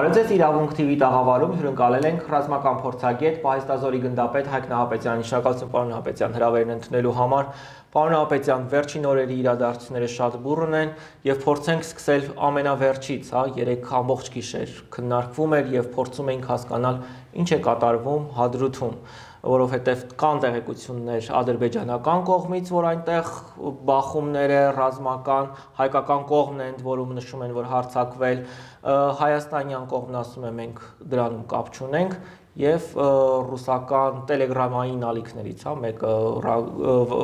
Բարև ձեզ իրավունք TV տաղավարում հյուրընկալել ենք ռազմական փորձագետ Պահեստազորի գնդապետ Հայկ Նահապետյանի շնորհակալություն պարոն Նահապետյան հրավերն ընդունելու համար։ Պարոն Նահապետյան, վերջին օրերի իրադարձությունները շատ բուրըն են եւ փորձենք սկսել ամենավերջից, հա, 3 ամբողջ գիշեր քննարկվում էր եւ փորձում էինք հասկանալ ինչ է կատարվում Հադրութում որովհետև կան տեղեկություններ ադրբեջանական կողմից, որ այնտեղ բախումները ռազմական հայկական կողմն են, որում նշում են, որ հարցակվել հայաստանյան կողմն ասում է մենք դրանում կապ չունենք եւ ռուսական տելեգրամային ալիքներից, հա, մեկը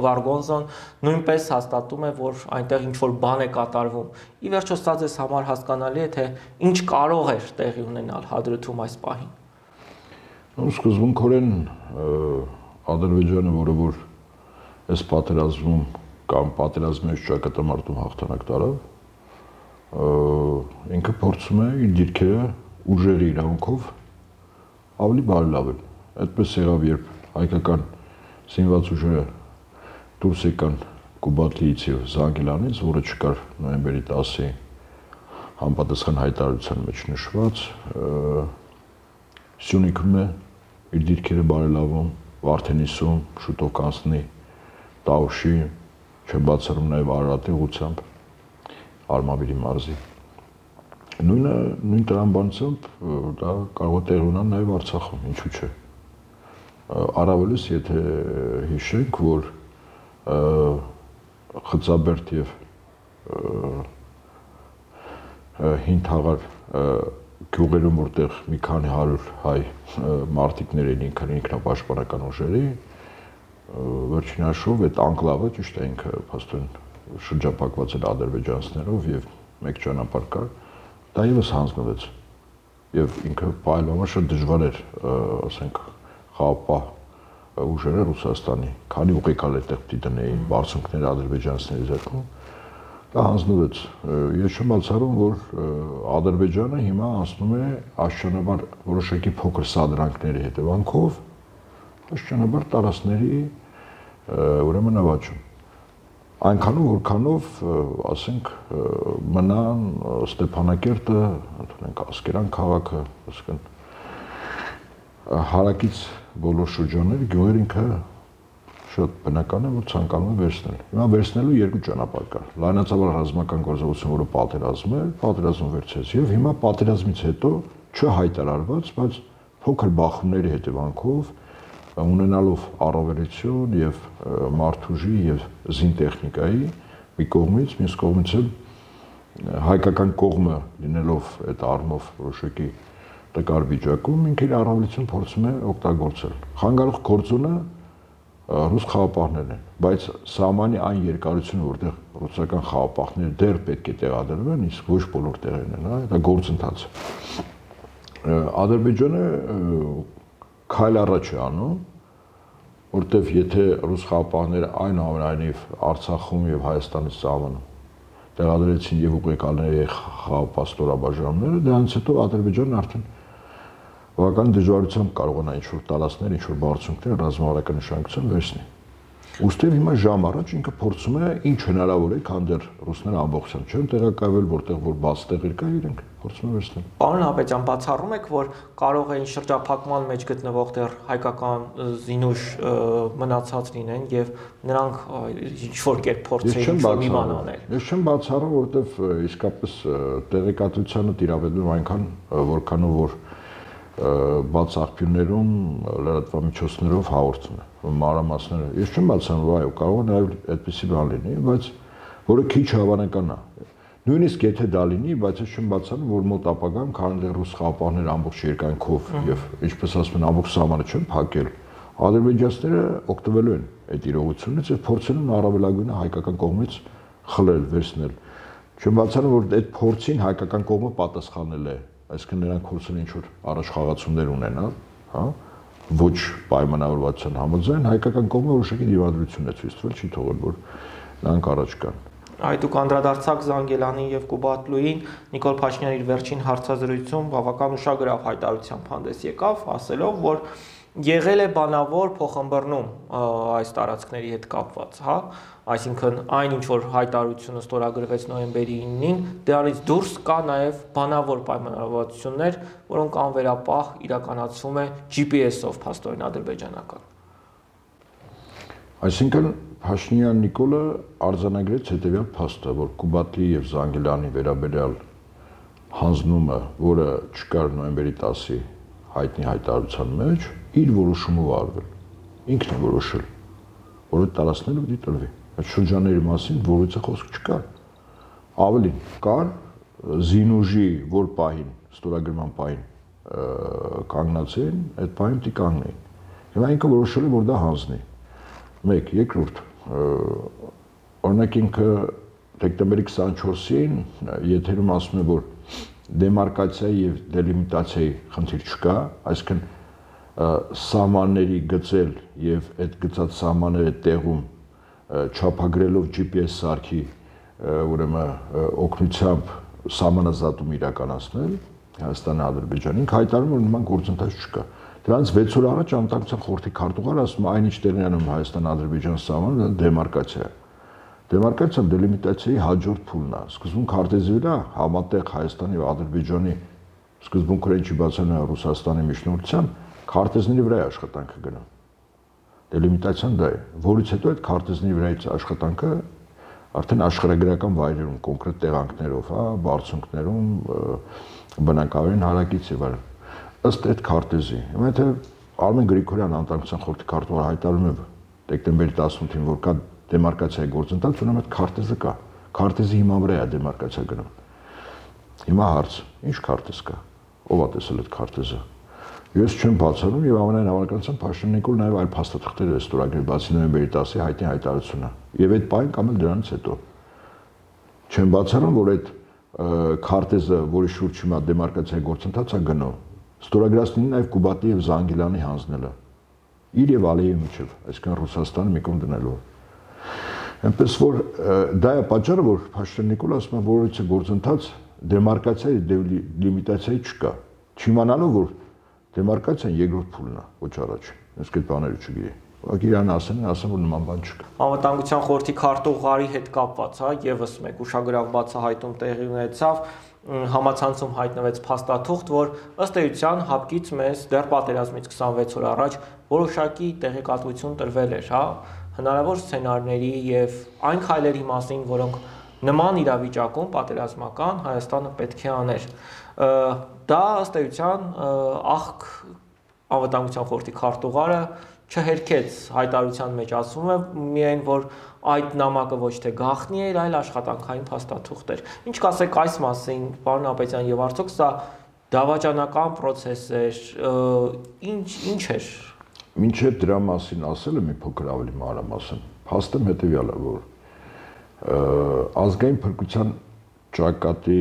Վարգոնզոն նույնպես հաստատում է, որ այնտեղ ինչ որ բան է կատարվում։ Ի վերջո սա ձեզ համար հասկանալի է, թե ինչ կարող էր տեղի ունենալ Հադրութում այս պահին։ Ну, սկզբունքորեն Ադրբեջանը, որը որ այս պատերազմում կամ պատերազմի մեջ ճակատամարտում հաղթանակ տարավ, ինքը փորձում է իր դիրքերը ուժերի իրավունքով ավելի բարելավել։ Այդպես եղավ, երբ հայկական զինված ուժերը դուրս եկան Կուբատիից եւ Զանգիլանից, որը չկար նոյեմբերի 10-ի համապատասխան հայտարարության մեջ նշված, Սյունիքում է իր դիրքերը բարելավում, Վարդենիսում շուտով կանցնի Տաուշի, չբացառում նաև Արարատի ուղությամբ Արմավիրի մարզի։ Նույնը նույն տրամբանությամբ դա կարող է տեղ ունենալ նաև Արցախում, ինչու՞ չէ։ Առավելից եթե հիշենք, որ Խծաբերդ եւ հին թաղար գյուղերում որտեղ մի քանի 100 հայ մարտիկներ էին ինքն ինքնապաշտպանական ուժերի վերջին հաշվով այդ անկլավը ճիշտ է ինքը փաստորեն շրջապակված էր ադրբեջանցիներով եւ մեկ ճանապարհ կար, դա եւս հանձնվեց։ Եվ ինքը պայլումը շատ դժվար էր, ասենք, խաղապահ ուժերը Ռուսաստանի, քանի ուղեկալ այդտեղ պիտի դնեին բարձունքները ադրբեջանցիների ձեռքում, հանձնվեց։ Ես չեմ բացառում, որ Ադրբեջանը հիմա անցնում է աշճանաբար որոշակի փոքր սադրանքների հետևանքով աշճանաբար տարածքների ուրեմն ավաճում այնքանով որքանով ասենք մնան Ստեփանակերտը, ընդունենք Ասկերան քաղաքը, ասկան հարակից բոլոր շրջանները գյուղեր ինքը շատ բնական է որ ցանկանում է վերցնել։ Հիմա վերցնելու երկու ճանապարհ կա։ Լայնածավալ ռազմական գործողություն, որը պատերազմ է, պատերազմ վերցեց եւ հիմա պատերազմից հետո չհայտարարված, բայց փոքր բախումների հետևանքով ունենալով առավելություն եւ մարդուժի եւ զինտեխնիկայի մի կողմից, մյուս կողմից էլ հայկական կողմը լինելով այդ առումով որոշակի տկար վիճակում ինքը իր առավելություն փորձում է օգտագործել։ Խանգարող գործոնը ռուս խաղապահներն են, բայց սահմանի այն երկարությունը, որտեղ ռուսական խաղապահները դեռ պետք է տեղադրվեն, իսկ ոչ բոլոր տեղերն են, հա, դա գործընթաց։ Ադրբեջանը քայլ առաջ է անում, որտեվ եթե ռուս խաղապահները այն ամենայնիվ Արցախում եւ Հայաստանից ծավանում տեղադրեցին եւ ուղեկալների խաղապաստորաբաժանումները, դրանից հետո Ադրբեջանն արդեն բավական դժվարությամբ կարողանա ինչ-որ տարածքներ, ինչ-որ բարձունքներ ռազմավարական նշանակություն վերցնի։ Ոստև հիմա ժամ առաջ ինքը փորձում է ինչ հնարավոր է, քան դեռ ռուսները ամբողջությամբ չեն տեղակայվել, որտեղ որ բաց տեղեր կա իրենք փորձում են վերցնել։ Պարոն Հապետյան, բացառում եք, որ կարող էին շրջափակման մեջ գտնվող դեռ հայկական զինուշ մնացած լինեն եւ նրանք ինչ որ կերպ փորձեին մի բան անել։ Ես չեմ բացառում, որովհետեւ իսկապես տեղեկատվությանը տիրապետում այնքան որքանով որ բաց աղբյուրներում լրատվամիջոցներով հաղորդում է մանրամասները ես չեմ բացանում այո կարող է նաև այդպեսի բան լինի բայց որը քիչ հավանական է նույնիսկ եթե դա լինի բայց ես չեմ բացանում որ մոտ ապագայում քանի դեռ ռուս խաղապահներ ամբողջ երկայնքով եւ ինչպես ասում են ամբողջ սահմանը չեն փակել ադրբեջանցիները օգտվելու են այդ իրողությունից եւ փորձել են առավելագույնը հայկական կողմից խլել վերցնել չեմ բացանում որ այդ փորձին հայկական կողմը պատասխանել է այսինքն նրանք փորձել ինչ որ առաջ խաղացումներ ունենալ, հա, ոչ պայմանավորվածության համաձայն հայկական կողմը որոշակի դիվանդրություն է ցույց տվել, չի թողել որ նրանք առաջ կան։ Այդ դուք անդրադարձակ Զանգելանին եւ Կուբատլուին Նիկոլ Փաշինյանը իր վերջին հարցազրույցում բավական ուշագրավ հայտարարությամբ հանդես եկավ, ասելով, որ եղել է բանավոր փոխհմբռնում այս տարածքների հետ կապված, հա, այսինքն այն ինչ որ հայտարարությունը ստորագրվեց նոյեմբերի 9-ին, դրանից դուրս կա նաև բանավոր պայմանավորվածություններ, որոնք անվերապահ իրականացվում է GPS-ով փաստորեն ադրբեջանական։ Այսինքն Փաշինյան Նիկոլը արձանագրեց հետևյալ փաստը, որ Կուբատի եւ Զանգելյանի վերաբերյալ հանձնումը, որը չկար նոյեմբերի 10-ի հայտնի հայտարարության մեջ, իր որոշումով արվել։ Ինքն է որոշել, որ այդ տարածքները պիտի տրվի։ Այդ շրջանների մասին որույցը խոսք չկար։ Ավելին, կար զինուժի, որ պահին, ստորագրման պահին կանգնացին, այդ պահին պիտի կանգնեին։ Հիմա ինքը որոշել է, որ դա հանձնի։ 1, երկրորդ, օրինակ ինքը դեկտեմբերի 24-ին եթերում ասում է, որ դեմարկացիայի եւ դելիմիտացիայի խնդիր չկա, այսինքն սահմանների գծել եւ այդ գծած սահմանները տեղում չափագրելով GPS սարքի ուրեմն օգնությամբ սահմանազատում իրականացնել Հայաստանի Ադրբեջանին հայտարարում որ նման գործընթաց չկա։ Դրանից 6 օր առաջ անտարության խորհրդի քարտուղարը ասում է այնինչ տեղյանում Հայաստան-Ադրբեջան սահմանը դեմարկացիա է Դեմարկացիան դելիմիտացիայի հաջորդ փուլն է։ Սկզբում քարտեզի վրա համատեղ Հայաստանի եւ Ադրբեջանի սկզբունքորեն չի բացանա Ռուսաստանի միջնորդությամբ քարտեզների վրա է աշխատանքը գնում։ Դելիմիտացիան դա է, որից հետո այդ քարտեզների վրայից աշխատանքը արդեն աշխարհագրական վայրերում կոնկրետ տեղանքներով, հա, բարձունքներում բնակավարին հարակից եւ այլն։ Ըստ այդ քարտեզի, հիմա թե Արմեն Գրիգորյան անտարբության խորհրդի քարտուղար հայտարարում է դեկտեմբերի 18-ին, որ կա դեմարկացիայի գործընթաց, ուրեմն այդ քարտեզը կա։ Քարտեզի հիման վրա է դեմարկացիա գնում։ Հիմա հարց, ինչ քարտեզ կա։ Ո՞վ է տեսել այդ քարտեզը։ Ես չեմ բացառում եւ ամենայն հավանականությամբ Փաշին Նիկոլ նաեւ այլ փաստաթղթեր է ստորագրել բացի նոյեմբերի 10-ի հայտնի հայտարարությունը։ Եվ այդ պայն կամ էլ դրանից հետո չեմ բացառում, որ այդ քարտեզը, որի շուրջ հիմա դեմարկացիայի գործընթացը գնում, ստորագրածնին նաեւ Կուբատի եւ Զանգիլանի հանձնելը իր եւ Ալիևի միջև, այսինքն Ռուսաստանը մի կողմ դնելով Այնպես որ դա է պատճառը, որ Փաշտան Նիկոլ ասում է, որից է գործընթաց դեմարկացիայի դելիմիտացիայի չկա։ Չիմանալով որ դեմարկացիան երկրորդ փուլն է, ոչ առաջ։ Ես այդ բաները չգիտեի։ Ուղղակի իրան ասեն, ասեն որ նման բան չկա։ Անվտանգության խորհրդի քարտուղարի հետ կապված, հա, եւս մեկ ուշագրավ բացահայտում տեղի ունեցավ համացանցում հայտնվեց փաստաթուղթ, որ ըստ էության հապկից մեզ դեռ պատերազմից 26 օր առաջ որոշակի տեղեկատվություն տրվել էր, հա, հնարավոր սցենարների եւ այն քայլերի մասին, որոնք նման իրավիճակում պատերազմական Հայաստանը պետք է աներ։ Դա ըստ էության աղք անվտանգության խորհրդի քարտուղարը չհերքեց հայտարարության մեջ ասում է միայն որ այդ նամակը ոչ թե գախնի էր, այլ աշխատանքային փաստաթուղթ էր։ Ինչ կասեք այս մասին, պարոն Ապետյան, եւ արդյոք սա դավաճանական process էր, ինչ ինչ էր Մինչև դրա մասին ասելը մի փոքր ավելի մանրամասն, փաստը հետեւյալը, որ ազգային փրկության ճակատի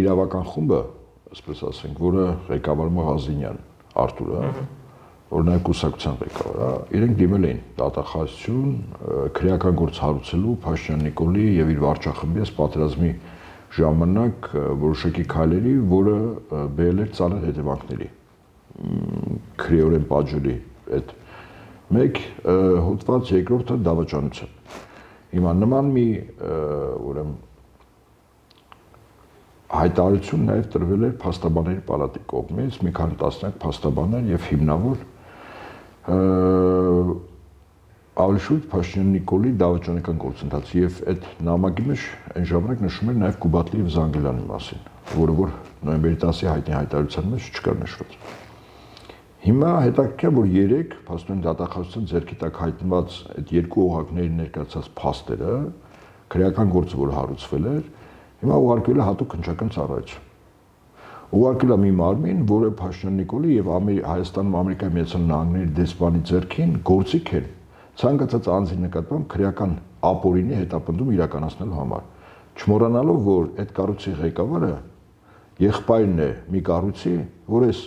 իրավական խումբը, ասպես ասենք, որը ղեկավարում է Ղազինյան Արտուրը, որ նաև կուսակցության ղեկավար է, իրենք դիմել էին դատախազություն քրեական գործ հարուցելու Փաշյան Նիկոլի եւ իր վարչախմբի այս պատերազմի ժամանակ որոշակի քայլերի, որը բերել էր ցաներ հետևանքների քրեորեն պատժելի այդ մեկ հոդված երկրորդը դավաճանություն հիմա նման մի ուրեմն հայտարարություն նաև տրվել էր փաստաբանների պալատի կողմից մի քանի տասնյակ փաստաբաններ եւ հիմնավոր ավելի շուտ Փաշինյան Նիկոլի դավաճանական գործընթաց եւ այդ նամակի մեջ այն ժամանակ նշում էր նաև Կուբատլի եւ Զանգելյանի մասին, որը որ նոյեմբերի 10-ի հայտնի հայտարարության մեջ չկար նշված։ Հիմա հետաքրքիր որ 3 փաստորեն դատախազության ձերքի տակ հայտնված այդ երկու օղակների ներկայացած փաստերը քրեական գործը որ հարուցվել էր, հիմա ուղարկվել է հատուկ քնչական ծառայություն։ Ուղարկել է մի մարմին, որը Փաշինյան Նիկոլի եւ Հայաստանում Ամերիկայի Միացյալ Նահանգների դեսպանի ձեռքին գործիք են ցանկացած անձի նկատմամբ քրեական ապօրինի հետապնդում իրականացնելու համար։ Չմոռանալով, որ այդ կառույցի ղեկավարը եղբայրն է մի կառույցի, որ էս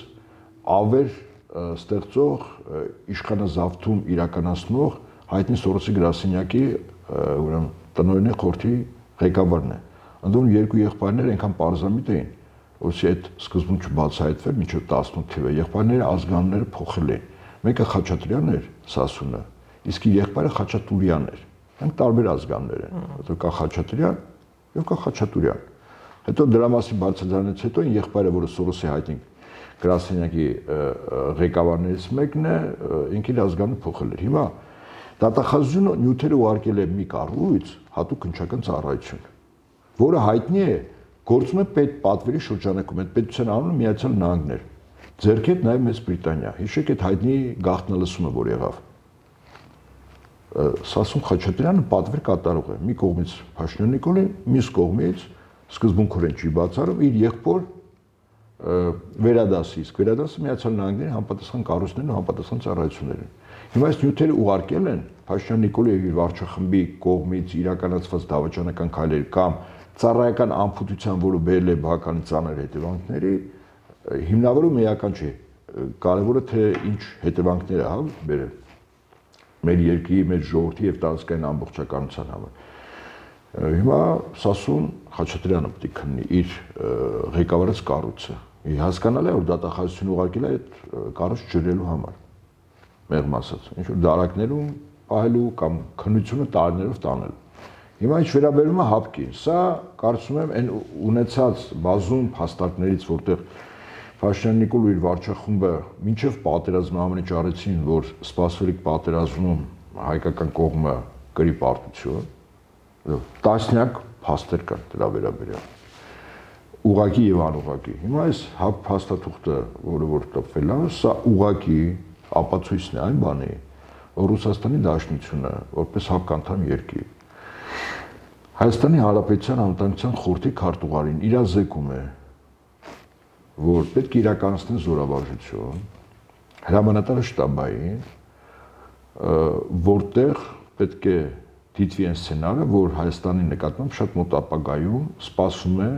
ավեր ստեղծող իշխանազավթում իրականացնող հայտնի Սորոսի գրասենյակի ուրեմն տնօրենի խորհրդի ղեկավարն է։ Անդոն երկու եղբայրներ այնքան պարզամիտ էին, Ոսի այդ սկզբում չբացահայտվեր մինչև 18 թիվը։ Եղբայրները ազգանները փոխել են։ Մեկը Խաչատրյանն էր, Սասունը, իսկ իր եղբայրը Խաչատուրյանն էր։ Մենք տարբեր ազգաններ են։ Հետո կա Խաչատրյան եւ կա Խաչատուրյան։ Հետո դրա մասին բարձրացնելուց հետո եղբայրը, որը Սորոսի հայտնի գրասենյակի ղեկավարներից մեկն է, ինքն իր ազգանը փոխել էր։ Հիմա դատախազությունը նյութերը ուղարկել է մի կառույց հատուկ քնչական ծառայություն, որը հայտնի է գործում է պետ պատվերի շրջանակում, այդ պետության անունը Միացյալ Նահանգներ։ Ձերք հետ նաև Մեծ Բրիտանիա։ Հիշեք այդ հայտնի գաղտնալսումը, որ եղավ։ Սասուն Խաչատրյանը պատվեր կատարող է։ Մի կողմից Փաշինյան Նիկոլին, մյուս կողմից սկզբունքորեն չի բացառում իր եղբոր վերադասի, իսկ վերադասը Միացյալ Նահանգների համապատասխան կառույցներն ու համապատասխան ծառայություններն են։ Հիմա այս նյութերը ուղարկել են Փաշինյան Նիկոլի եւ իր վարչախմբի կողմից իրականացված դավաճանական քայլեր կամ ծառայական անփութության, որը բերել է բականի ծանր հետևանքների, հիմնավորում էական չէ։ Կարևորը թե ինչ հետևանքներ է հա բերել մեր երկրի, մեր ժողովրդի եւ տարածքային ամբողջականության համար։ Հիմա Սասուն Խաչատրյանը պետք է քննի իր ղեկավարած կառույցը։ Հասկանալի է որ դատախազությունը ուղարկել է այդ կառույց ջրելու համար։ Մեղմ ասած, ինչ որ դարակներում պահելու կամ քննությունը տարիներով տանել։ Հիմա ինչ վերաբերում է հապկին, սա կարծում եմ այն ունեցած բազում փաստարկներից, որտեղ Փաշինյան Նիկոլը իր վարչախումբը մինչև պատերազմը ամենից արեցին, որ սպասվելիք պատերազմում հայկական կողմը գրի պարտություն, տասնյակ փաստեր կան դրա վերաբերյալ. Ուղակի եւ անուղակի։ Հիմա այս հապ փաստաթուղթը, որը որ տպվել է, սա ուղակի ապացույցն է այն բանի, որ Ռուսաստանի Դաշնությունը որպես հապկանդամ երկիր Հայաստանի Հանրապետության անվտանգության խորհրդի քարտուղարին իրազեկում է որ պետք է իրականացնեն զորավարժություն հրամանատարը շտաբային որտեղ պետք է դիտվի այն սցենարը, որ Հայաստանի նկատմամբ շատ մոտ ապագայում սպասում է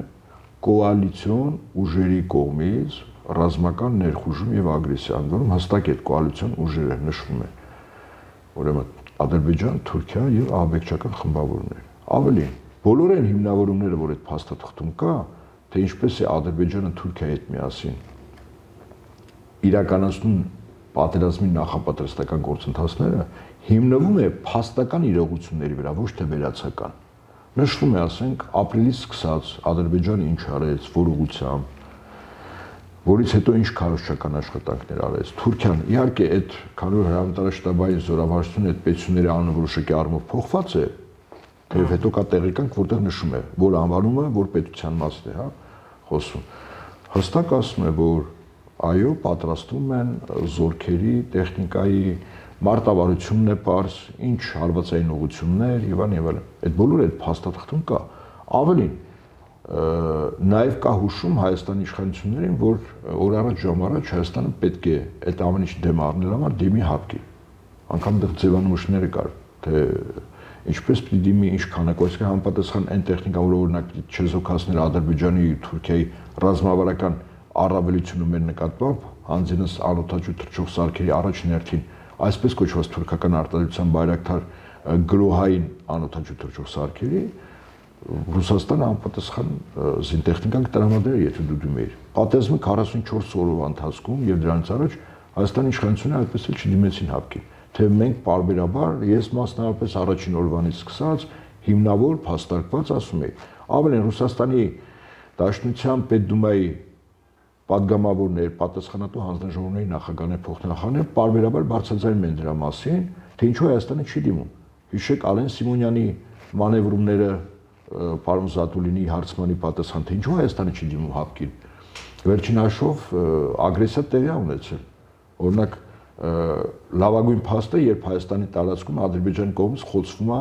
կոալիցիոն ուժերի կողմից ռազմական ներխուժում եւ ագրեսիա, որում հստակ այդ կոալիցիոն ուժերը նշվում է։ Ուրեմն Ադրբեջան, Թուրքիա եւ ահաբեկչական խմբավորներ։ Ավելին, բոլոր այն հիմնավորումները, որ այդ փաստաթղթում կա, թե ինչպես է Ադրբեջանը Թուրքիայի հետ միասին իրականացնում պատերազմի նախապատրաստական գործընթացները հիմնվում է փաստական իրողությունների վրա, ոչ թե վերացական։ Նշվում է, ասենք, ապրիլից սկսած Ադրբեջանը ինչ արեց, որ ուղությամբ, որից հետո ինչ քարոշչական աշխատանքներ արեց։ Թուրքիան իհարկե այդ քանոր հրամանատարաշտաբային զորավարժությունը այդ պետությունների անորոշակի առումով փոխված է, թեև հետո կա տեղեկանք, որտեղ նշում է, որ անվանումը որ պետության մասն է, հա խոսում։ Հստակ ասում է, որ այո, պատրաստում են զորքերի, տեխնիկայի մարտավարությունն է པարս, ինչ հարվածային ուղություններ եւ այլն եւ այլն։ Այդ բոլորը այդ փաստաթղթում կա։ Ավելին, նաև կա հուշում Հայաստանի իշխանություններին, որ օր առաջ ժամ առաջ Հայաստանը պետք է այդ ամեն ինչ դեմ առնել համար դեմի հապկի։ Անկամ դեռ ձևանմուշները կար, թե ինչպես պիտի դիմի ինչ քանակով, այսինքն համապատասխան այն տեխնիկա, որը օրինակ չեզոքացներ Ադրբեջանի ու Թուրքիայի ռազմավարական առավելությունը մեր նկատմամբ, հանձինս անօթաչու թռչող սարքերի առաջին հերթին, այսպես կոչված թուրքական արտադրության բայրակթար գրոհային անօթաչու թռչող սարքերի Ռուսաստանը անպատասխան զինտեխնիկա կտրամադրեր, եթե դու դիմեիր։ Պատերազմի 44 օրվա ընթացքում եւ դրանից առաջ Հայաստանի իշխանությունները այդպես էլ չդիմեցին հապկին թե մենք parberabar ես մասնավորապես առաջին օրվանից սկսած հիմնավոր փաստարկված ասում եի ավելին ռուսաստանի Դաշնության պետդումայի падգամավորներ, պատասխանատու հանձնաժողովների նախագահներ, փոխնախաներ parberabar բարձրաձայն են դրա մասին, թե ինչու Հայաստանը չի դիմում։ Հիշեք Ալեն Սիմոնյանի մանևրումները պարոն Զատուլինի հարցմանի պատասխան, թե ինչու Հայաստանը չի դիմում հապկին։ Վերջին հաշվով ագրեսիա տեղի ունեցել։ Օրինակ լավագույն փաստը, երբ Հայաստանի տարածքում Ադրբեջանի կողմից խոցվում է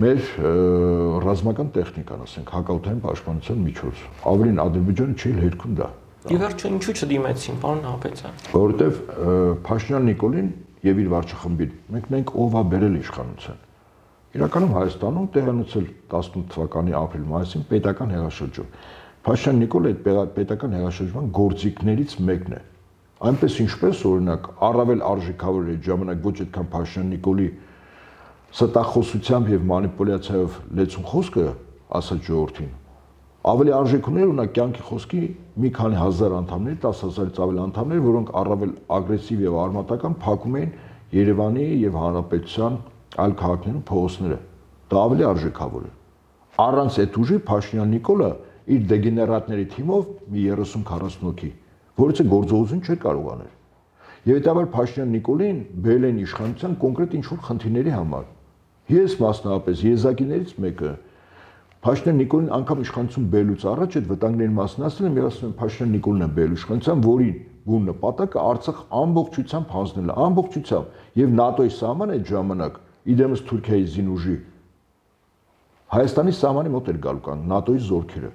մեր ռազմական տեխնիկան, ասենք, հակաօթային պաշտպանության միջոց։ Ավելին Ադրբեջանը չի հերքում դա։ Ի վերջո ինչու չդիմեցին, պարոն Հապետյան։ Որովհետև Փաշինյան Նիկոլին եւ իր վարչախմբին մենք մենք ով է բերել իշխանության։ Իրականում Հայաստանում տեղանցել 18 թվականի ապրիլ-մայիսին պետական հեղաշրջում։ Փաշինյան Նիկոլը այդ պետական հեղաշրջման գործիքներից մեկն է այնպես ինչպես օրինակ առավել արժեքավոր է ժամանակ ոչ այդքան Փաշինյան Նիկոլի ստախոսությամբ եւ մանիպուլյացիայով լեցուն խոսքը ասած ժողովրդին ավելի արժեք ուներ ունա կյանքի խոսքի մի քանի հազար անդամներ, 10000-ից ավելի անդամներ, որոնք առավել ագրեսիվ եւ արմատական փակում էին Երևանի եւ Հանրապետության այլ քաղաքներում փողոցները։ Դա ավելի արժեքավոր է։ Առանց այդ ուժի Փաշինյան Նիկոլը իր դեգեներատների թիմով մի 30-40 հոգի, որից է գործողություն չէր կարող անել։ Եվ հետաբար Փաշինյան Նիկոլին բերել են իշխանության կոնկրետ ինչ-որ խնդիրների համար։ Ես մասնավորապես եզակիներից մեկը Փաշինյան Նիկոլին անգամ իշխանություն բերելուց առաջ այդ վտանգների մասին ասել եմ, եւ ասում եմ Փաշինյան Նիկոլն է բերել իշխանության, որին բուն նպատակը Արցախ ամբողջությամբ հանձնելը, ամբողջությամբ եւ ՆԱՏՕ-ի սահմանը այդ ժամանակ իդեմս Թուրքիայի զինուժի Հայաստանի սահմանի մոտ էր գալու կան ՆԱՏՕ-ի զորքերը։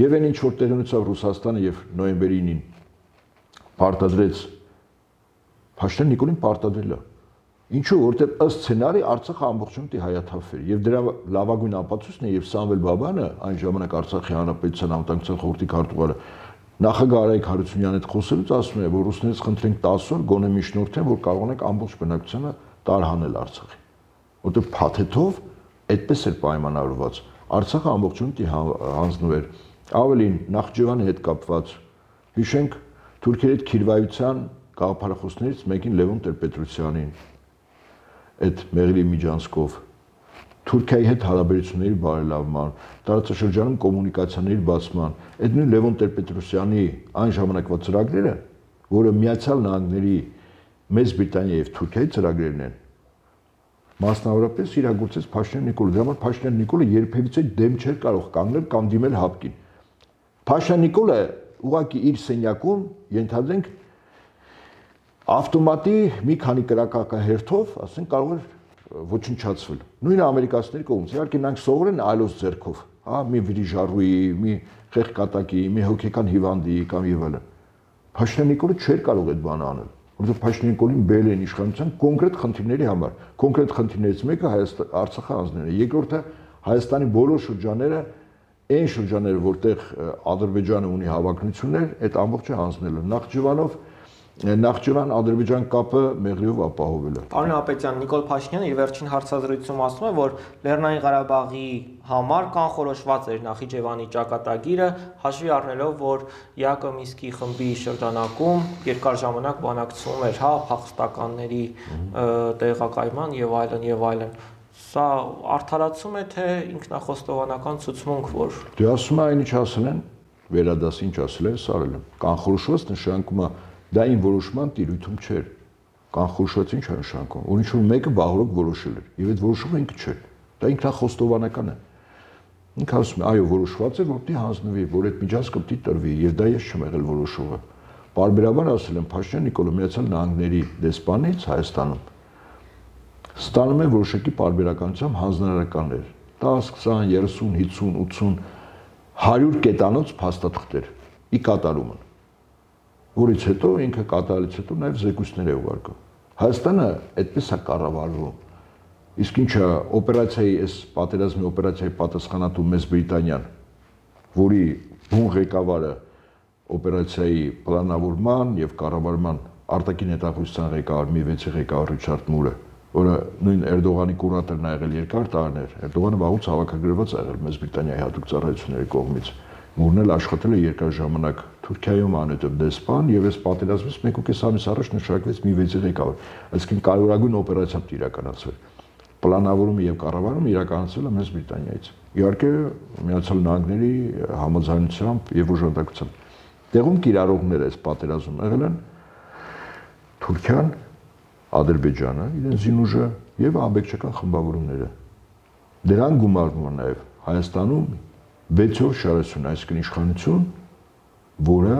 Եվ այն ինչ որ տեղի ունեցավ Ռուսաստանը եւ նոյեմբերի 9-ին պարտադրեց Փաշինյան Նիկոլին պարտադրել է։ Ինչու որտեղ ըստ սցենարի Արցախը ամբողջությամբ դի հայաթափվեր եւ դրա լավագույն ապացույցն է եւ Սամվել Բաբանը այն ժամանակ Արցախի հանրապետության անվտանգության խորհրդի քարտուղարը նախագահ Արայք Հարությունյանը այդ խոսելուց ասում է, որ ռուսներից խնդրենք 10 օր գոնե միջնորդեն, որ կարողանանք ամբողջ բնակչությանը տարհանել Արցախի։ Որտեղ փաթեթով այդպես էր պայմանավորված։ Արցախը ամբողջությամբ հանձնվեր։ Ավելին Նախճիվանի հետ կապված հիշենք Թուրքիայի հետ քիրվայության գաղափարախոսներից մեկին Լևոն Տեր-Պետրոսյանին այդ Մեղրի Միջանցկով Թուրքիայի հետ հարաբերությունների բարելավման, տարածաշրջանում կոմունիկացիաների բացման, այդ նույն Լևոն Տեր-Պետրոսյանի այն ժամանակվա ծրագրերը, որը Միացյալ Նահանգների Մեծ Բրիտանիայի եւ Թուրքիայի ծրագրերն են, մասնավորապես իրագործեց Փաշինյան Նիկոլը։ Դրա համար Փաշինյան Նիկոլը երբևիցե դեմ չէր կարող կանգնել կամ դիմել հապկին։ Փաշինյան Նիկոլը ուղակի իր սենյակում ենթադրենք ավտոմատի մի քանի կրակակահերթով, ասենք կարող էր ոչնչացվել։ Նույնը ամերիկացիների կողմից։ Իհարկե նրանք սովոր են այլոց ձեռքով, հա, մի վիրիժարուի, մի խեղկատակի, մի հոգեկան հիվանդի կամ եւ այլն։ Փաշինյան Նիկոլը չէր կարող այդ բանը անել որովհետև Փաշինյան Նիկոլին բերել են իշխանության կոնկրետ խնդիրների համար։ Կոնկրետ խնդիրներից մեկը Հայաստան Արցախը հանձնելն է։ Երկրորդը Հայաստանի բոլոր շրջանները այն շրջանները, որտեղ Ադրբեջանը ունի հավակնություններ, այդ ամբողջը հանձնելը։ Նախճիվանով Նախճիվան-Ադրբեջան կապը Մեղրիով ապահովելը։ Պարոն Ապետյան, Նիկոլ Փաշինյանը իր վերջին հարցազրույցում ասում է, որ Լեռնային Ղարաբաղի համար կանխորոշված էր Նախիջևանի ճակատագիրը, հաշվի առնելով, որ Յակոբ Միսկի խմբի շրջանակում երկար ժամանակ բանակցում էր, հա, փախստականների տեղակայման եւ այլն եւ այլն սա արդարացում է թե ինքնախոստովանական ցուցմունք որ դե ասում է այնինչ ասել են վերադաս ինչ ասել են սարել են կանխորոշված նշանակում է Դա իմ որոշման տիրույթում չէր։ Կանխորոշված ինչ նշանակում։ Որ ինչ որ մեկը բաղրոք որոշել էր, եւ այդ որոշումը ինքը չէր։ Դա ինքնախոստովանական է։ Ինքը ասում է, այո, որոշված է, որ պիտի հանձնվի, որ այդ միջանցքը պիտի տրվի, եւ դա ես չեմ եղել որոշողը։ Բարբերաբար ասել եմ Փաշինյան Նիկոլը Միացյալ Նահանգների դեսպանից Հայաստանում ստանում է որոշակի բարբերականությամբ հանձնարարականներ 10, 20, 30, 50, 80, 100 կետանոց փաստաթղթեր ի կատարումն որից հետո ինքը կատարելից հետո նաև զեկույցներ է ուղարկում։ Հայաստանը այդպես է կառավարվում։ Իսկ ինչա օպերացիայի այս պատերազմի օպերացիայի պատասխանատու Մեծ Բրիտանիան, որի բուն ղեկավարը օպերացիայի պլանավորման եւ կառավարման արտաքին հետախուզության ղեկավար մի վեցի ղեկավար Ռիչարդ Մուրը, որը նույն Էրդողանի կուրատորն ա եղել երկար տարիներ։ Էրդողանը վաղուց հավաքագրված ա եղել Մեծ Բրիտանիայի հատուկ ծառայությունների կողմից։ Մուրն էլ աշխատել է երկար ժամանակ Թուրքիայում անհետև դեսպան եւ այս պատերազմից 1.5 ամիս առաջ նշանակվեց մի վեցի ղեկավար։ Այսինքն կարևորագույն օպերացիա պետք իրականացվեր։ Պլանավորումը եւ կառավարումը իրականացվել է Մեծ Բրիտանիայից։ Իհարկե Միացյալ Նահանգների համաձայնությամբ եւ օժանդակությամբ։ Տեղում կիրառողները այս պատերազմում եղել են Թուրքիան, Ադրբեջանը, իրենց զինուժը եւ աբեկչական խմբավորումները։ Դրան գումարվում է նաեւ Հայաստանում 6-ով շարասյուն, այսինքն իշխանություն, որը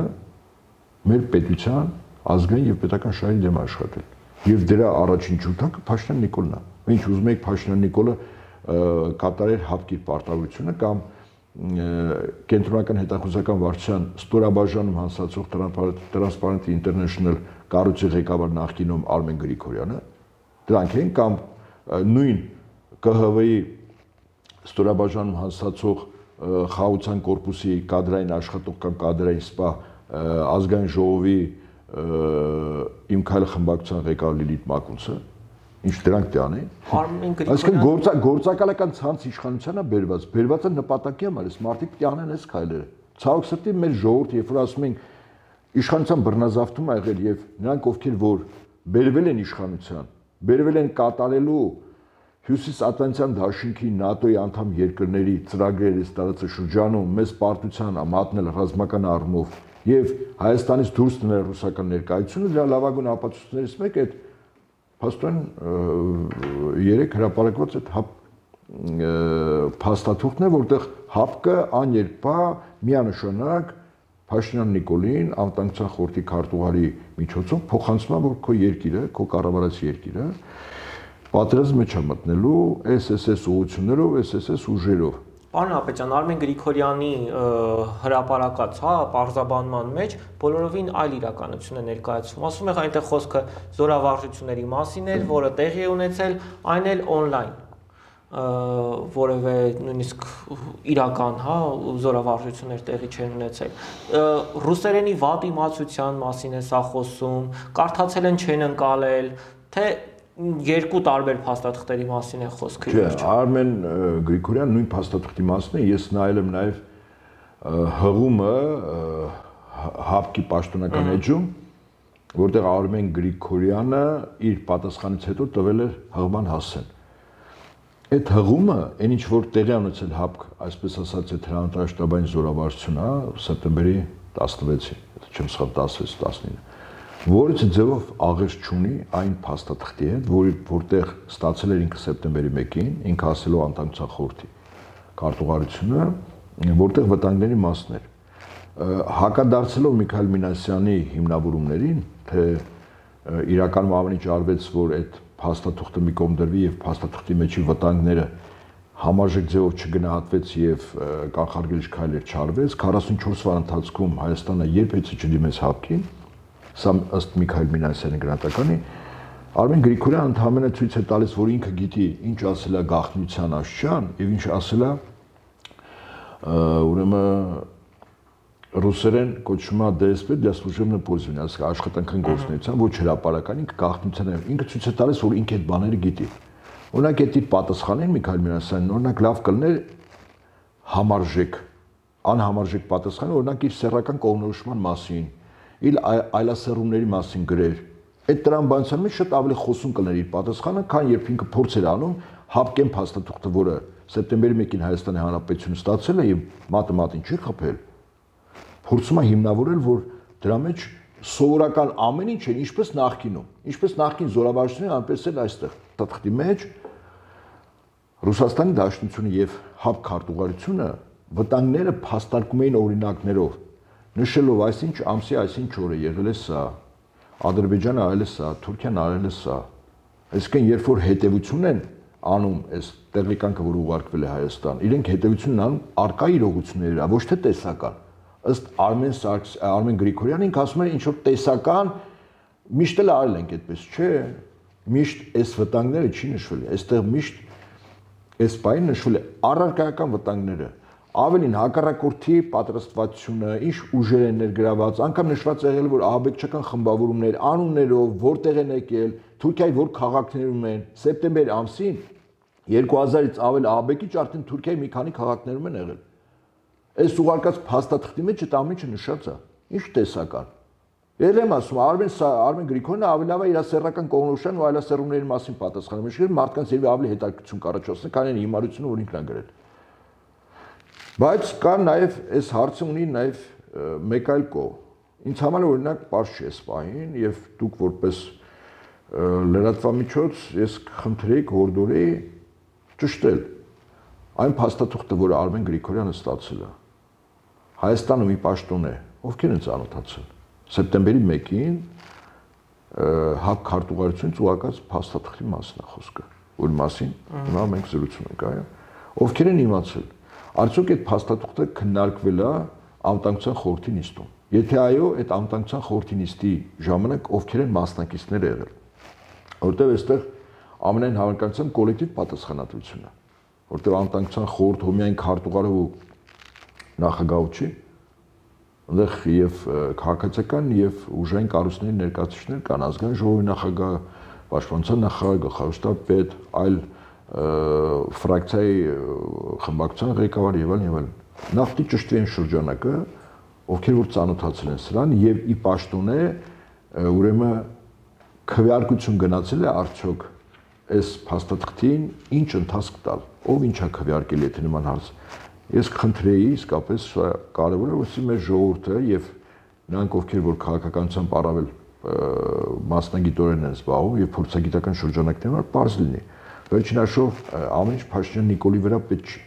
մեր պետության ազգային եւ պետական շահերի դեմ աշխատել։ Եվ դրա առաջին ճուտակը Փաշինյան Նիկոլն է։ Ինչ ուզում եք Փաշինյան Նիկոլը կատարեր հապկի պարտավորությունը կամ կենտրոնական հետախուզական վարչության ստորաբաժանում հանձնացող Transparency International կառույցի ղեկավար նախկինում Արմեն Գրիգորյանը դրանք են կամ նույն ԿՀՎ-ի ստորաբաժանում հանձնացող խաղության կորպուսի կադրային աշխատող կամ կադրային սպա ազգային ժողովի իմ քայլ խմբակցության ղեկավար Լիլիթ Մակունցը ինչ դրանք տանի։ Արմեն Այսինքն գործա գործակալական ցանց իշխանությանը բերված, բերվածը նպատակի համար է, մարդիկ պիտի անեն այս քայլերը։ Ցավոք սրտի մեր ժողովուրդը, երբ որ ասում են իշխանության բռնազավթում ա եղել եւ նրանք ովքեր որ բերվել են իշխանության, բերվել են կատարելու Հյուսիսատլանտյան դաշինքի ՆԱՏՕ-ի անդամ երկրների ծրագրերը տարածաշրջանում մեծ պարտության մատնել ռազմական առումով եւ Հայաստանից դուրս դնել ռուսական ներկայությունը դրա լավագույն ապացույցներից մեկը այդ փաստորեն երեք հրապարակված այդ հապ փաստաթուղթն է, որտեղ հապկը աներկբա միանշանակ Փաշինյան Նիկոլին անվտանգության խորհրդի քարտուղարի միջոցով փոխանցում է, որ քո երկիրը, քո կառավարած երկիրը պատերազմը չա մտնելու SSS ուղություններով, SSS ուժերով Պարոն Ապեջան, Արմեն Գրիգորյանի հրապարակած, հա, parzabanման մեջ բոլորովին այլ իրականություն է ներկայացվում։ Ասում եք այնտեղ խոսքը զորավարժությունների մասին էր, որը տեղի է ունեցել, այն էլ on-line որևէ նույնիսկ իրական, հա, զորավարժություններ տեղի չեն ունեցել։ Ռուսերենի վատ իմացության մասին է սա խոսում, կարդացել են չեն ընկալել, թե երկու տարբեր փաստաթղթերի մասին է խոսքը։ Չէ, Արմեն Գրիգորյան նույն փաստաթղթի մասն է, ես նայել եմ նաև հղումը հապկի պաշտոնական էջում, որտեղ Արմեն Գրիգորյանը իր պատասխանից հետո տվել էր հղման հասցեն։ Այդ հղումը, այն ինչ որ տեղի ունեցել հապկ, այսպես ասած, այդ հրանտաշտաբային զորավարությունը, սեպտեմբերի 16-ին, չեմ սխալ 16-19 որից ձևով աղերս չունի այն փաստաթղթի հետ, որի որտեղ ստացել էր ինքը սեպտեմբերի 1-ին, ինքը ասելով անտանցության խորհրդի կարտուղարությունը, որտեղ վտանգների մասն էր։ Հակադարձելով Միքայել Մինասյանի հիմնավորումներին, թե իրականում ավելի ճարվեց, որ այդ փաստաթուղթը մի կողմ դրվի եւ փաստաթղթի մեջի վտանգները համաժեք ձևով չգնահատվեց եւ կանխարգելիչ քայլեր չարվեց 44 վար ընթացքում Հայաստանը երբեցի չդիմեց հապկին Սա ըստ Միքայել Մինասյանի գրանտականի Արմեն Գրիգորյանը ընդհանրապես ցույց է տալիս, որ ինքը գիտի ինչ ասել է գաղտնիության աշճան եւ ինչ ասել է ուրեմն ռուսերեն կոչվում դե դե է DSP դասուժումն պոզիցիան, այսինքն աշխատանքային գործունեության, ոչ հրաապարական, ինքը գաղտնիցն է։ Ինքը ցույց է տալիս, որ ինքը այդ բաները գիտի։ Օրինակ այդ տիպ պատասխաններ Միքայել Միրասյանն, օրինակ լավ կլներ համարժեք, անհամարժեք պատասխանը, օրինակ իր սեռական կողմնորոշման մասին, իր այլասերումների մասին գրեր։ Այդ տրամբանության մեջ շատ ավելի խոսուն կլներ իր պատասխանը, քան երբ ինքը փորձ էր անում հապկեն փաստաթուղթը, որը սեպտեմբերի 1-ին Հայաստանի Հանրապետությունը ստացել է եւ մատը մատին չի խփել Փորձում է հիմնավորել, որ դրա մեջ սովորական ամեն ինչ է, ինչպես նախկինում, ինչպես նախկին զորավարժությունն այնպես էլ այստեղ։ Տաթղթի մեջ Ռուսաստանի Դաշնությունը եւ հապ քարտուղարությունը վտանգները փաստարկում էին օրինակներով նշելով այսինչ ամսի այսինչ օրը եղել է սա, Ադրբեջանը արել է սա, Թուրքիան արել է սա։ Այսինքն երբ որ հետևություն են անում այս տեղիկանքը, որ ուղարկվել է Հայաստան, իրենք հետևությունն անում արկա իրողությունների, ոչ թե տեսական։ Ըստ Արմեն Սարգս, Արմեն Գրիգորյանին ասում են ինչ որ տեսական միշտ էլ արել ենք այդպես, չէ։ Միշտ այս վտանգները չի նշվել։ Այստեղ միշտ այս բանը նշվել է առարկայական վտանգները ավելին հակառակորդի պատրաստվածությունը, ինչ ուժեր են ներգրաված, անգամ նշված եղել որ ահաբեկչական խմբավորումներ, անուններով, որտեղ են եկել, Թուրքիայի որ քաղաքներում են, սեպտեմբեր ամսին 2000-ից ավել ահաբեկիչ արդեն Թուրքիայի մի քանի քաղաքներում են եղել։ Այս ուղարկած փաստաթղթի մեջ այդ ամենը նշած է։ Ինչ տեսական։ Երեմ ասում, Արմեն Արմեն Գրիգորյանը ավելի լավ է իր սեռական կողմնորոշան ու այլասեռումների մասին պատասխանում։ Ինչ մարդկանց երևի ավելի հետաքրքրություն կառաջացնի, քան այն հիմարությունը, որ ինքն է գրել։ Բայց կա նաև այս հարցը ունի նաև մեկ այլ կողմ։ Ինձ համար օրինակ པարզ չի այս պահին եւ դուք որպես լրատվամիջոց ես խնդրեիք հորդորի ճշտել այն փաստաթուղթը, որը Արմեն Գրիգորյանը ստացել է։ Հայաստանը մի պաշտոն է, ովքեր են ցանոթացել։ Սեպտեմբերի 1-ին հապ քարտուղարությունից ուղակած փաստաթղթի մասն է խոսքը, որ մասին հիմա մենք զրուցում ենք, այո։ Ովքեր են իմացել Արդյոք այդ փաստաթուղթը քննարկվել է անվտանգության խորհրդի նիստում։ Եթե այո, այդ անվտանգության խորհրդի նիստի ժամանակ ովքեր են մասնակիցներ եղել։ Որտեւ այստեղ ամենայն հավանականությամբ կոլեկտիվ պատասխանատվություն է։ Որտեւ անվտանգության խորհուրդ հոմյային քարտուղարը ու նախագահը չի, այնտեղ եւ քաղաքացիական եւ ուժային կառույցների ներկայացուցիչներ կան ազգային ժողովի նախագահ, պաշտպանության նախարար, գլխավոր շտաբ պետ, այլ ֆրակցիայի խմբակցության ղեկավար եւ այլն եւ այլն։ Նախտի ճշտվի են շրջանակը, ովքեր որ ծանոթացել են սրան եւ ի պաշտոն է ուրեմն քվեարկություն գնացել է արդյոք այս փաստաթղթին ինչ ընթացք տալ, ով ինչա քվեարկել եթե նման հարց։ Ես կխնդրեի իսկապես կարևոր է որ մեր ժողովուրդը եւ նրանք ովքեր որ քաղաքականությամբ առավել մասնագիտորեն են զբաղվում եւ փորձագիտական շրջանակներում բարձ լինի։ Վերջին հաշվով ամեն ինչ Փաշինյան Նիկոլի վրա պետք չի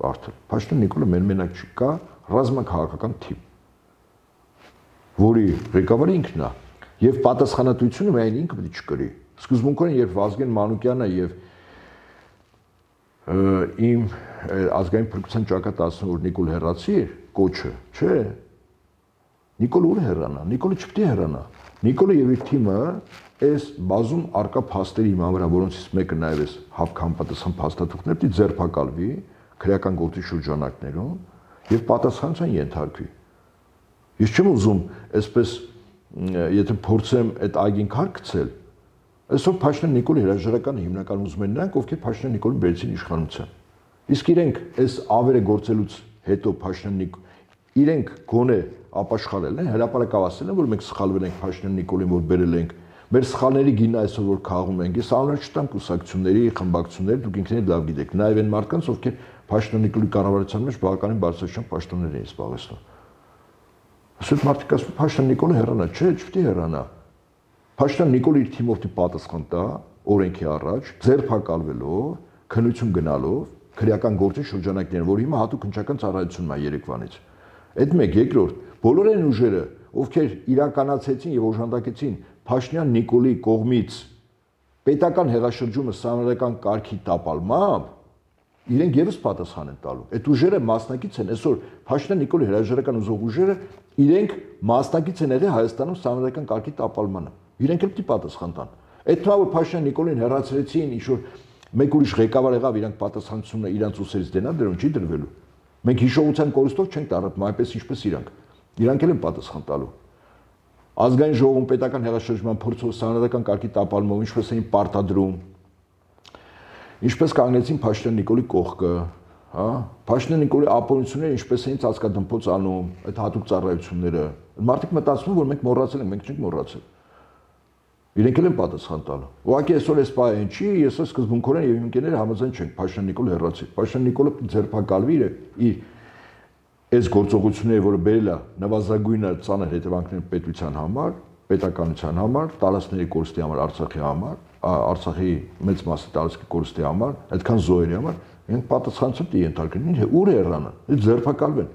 բարդ։ Փաշինյան Նիկոլը մեր մենակ չկա, ռազմաքաղաքական թիմ, որի ղեկավարը ինքն է եւ պատասխանատվությունը միայն ինքը պետք չկրի։ Սկզբունքորեն երբ Վազգեն Մանուկյանը եւ իմ ազգային փրկության ճակատացն որ Նիկոլ հերացի կոչը, չէ։ Նիկոլ ուր հեռանա։ Նիկոլը չպետք է հեռանա։ Նիկոլը եւ իր թիմը այս բազում արկա փաստերի հիման վրա, որոնցից մեկը նաեւ էս հապկան պատասխան փաստաթուղթներ պիտի ձերբակալվի քրեական գործի շրջանակներում եւ պատասխանության ենթարկվի։ Ես չեմ ուզում այսպես եթե փորձեմ այդ այգին քարկցել, այսօր Փաշինյան Նիկոլի հրաժարականը հիմնականում ուզում են նրանք, ովքեր Փաշինյան Նիկոլին բերեցին իշխանության։ Իսկ իրենք այս ավերը գործելուց հետո Փաշինյան իրենք գոնե ապաշխարել են, հրաապարակավասել են, որ մենք սխալվել ենք Փաշինյան Նիկոլին, որ բերել ենք մեր սխալների գինը այսօր որ քաղում ենք, ես անունը չտամ կուսակցությունների, խմբակցությունների, դուք ինքներդ լավ գիտեք, նաև այն մարդկանց, ովքեր Փաշինյան Նիկոլի կառավարության մեջ բավականին բարձրացան պաշտոններ էին զբաղեցնում։ Ասում մարդիկ ասում Փաշինյան Նիկոլը հեռանա, չէ, չպետք է հեռանա։ Փաշինյան Նիկոլը իր թիմով դի պատասխան տա օրենքի առաջ, ձերբակալվելով, քննություն գնալով, քրեական գործի շրջանակներն, որ հիմա հատուկ հնչական ծառայությունն է Երևանից։ Այդ մեկ, երկրորդ, բոլոր այն ուժերը, ովքեր իրականացեցին եւ օժանդակեցին Փաշինյան Նիկոլի կողմից պետական հեղաշրջումը սանրական կարգի տապալմամբ, իրենք եւս պատասխան են տալու։ Այդ ուժերը մասնակից են այսօր Փաշինյան Նիկոլի հրաժարական ուզող ուժերը իրենք մասնակից են եղել Հայաստանում սանրական կարգի տապալմանը։ Իրենք էլ պիտի պատասխան տան։ Այդ թվա որ Փաշինյան Նիկոլին հերացրեցին ինչ որ մեկ ուրիշ ղեկավար եղավ իրանք պատասխանությունը իրանց ուսերից դենա դրոն չի դրվելու Մենք հիշողության կորստով չենք տարածում այնպես ինչպես իրանք։ Իրանք էլ են պատասխան տալու։ Ազգային ժողովում պետական հեղաշրջման փորձով սանրական կարգի տապալմով ինչպես էին պարտադրում։ Ինչպես կանգնեցին Փաշինյան Նիկոլի կողքը, հա? Փաշինյան Նիկոլի ապօրինությունները ինչպես էին ծածկադմփոց անում, այդ հատուկ ծառայությունները։ Մարդիկ մտածում որ մենք մոռացել ենք, մենք չենք մոռացել իրենք էլ են պատասխան տալու։ Ուղղակի այսօր էս բայը ինչի, ես այս սկզբունքորեն եւ ինքները համաձայն չենք Փաշյան Նիկոլ հերացի։ Փաշյան Նիկոլը ձերբակալվի իր իր այս գործողությունները, որը բերել է նվազագույնը ծանր հետևանքներ պետության համար, պետականության համար, տարածքների կորստի համար, Արցախի համար, Արցախի մեծ մասի տարածքի կորստի համար, այդքան զոհերի համար, իրենք պատասխանատվություն տի ենթարկեն, ուր է հեռանը, ձերբակալվեն։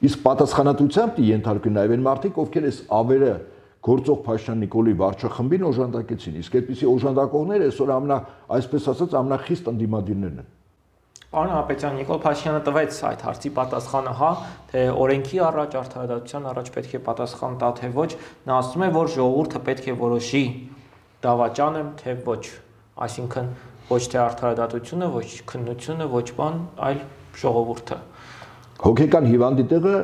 Իսկ պատասխանատվությամբ ենթարկեն նաև այն մարդիկ, ովքեր այս ավերը գործող Փաշյան Նիկոլի վարչախմբին օժանդակեցին։ Իսկ այդպիսի օժանդակողները այսօր ամնա, այսպես ասած, ամնախիստ ընդդիմադիրներն են։ Պարոն Հապետյան, Նիկոլ Փաշյանը տվեց այդ հարցի պատասխանը, հա, թե օրենքի առաջ արդարադատության առաջ պետք է պատասխան տա, թե ոչ, նա ասում է, որ ժողովուրդը պետք է որոշի դավաճան եմ, թե ոչ։ Այսինքն ոչ թե արդարադատությունը, ոչ քննությունը, ոչ բան, այլ ժողովուրդը։ Հոգեկան հիվանդի տեղը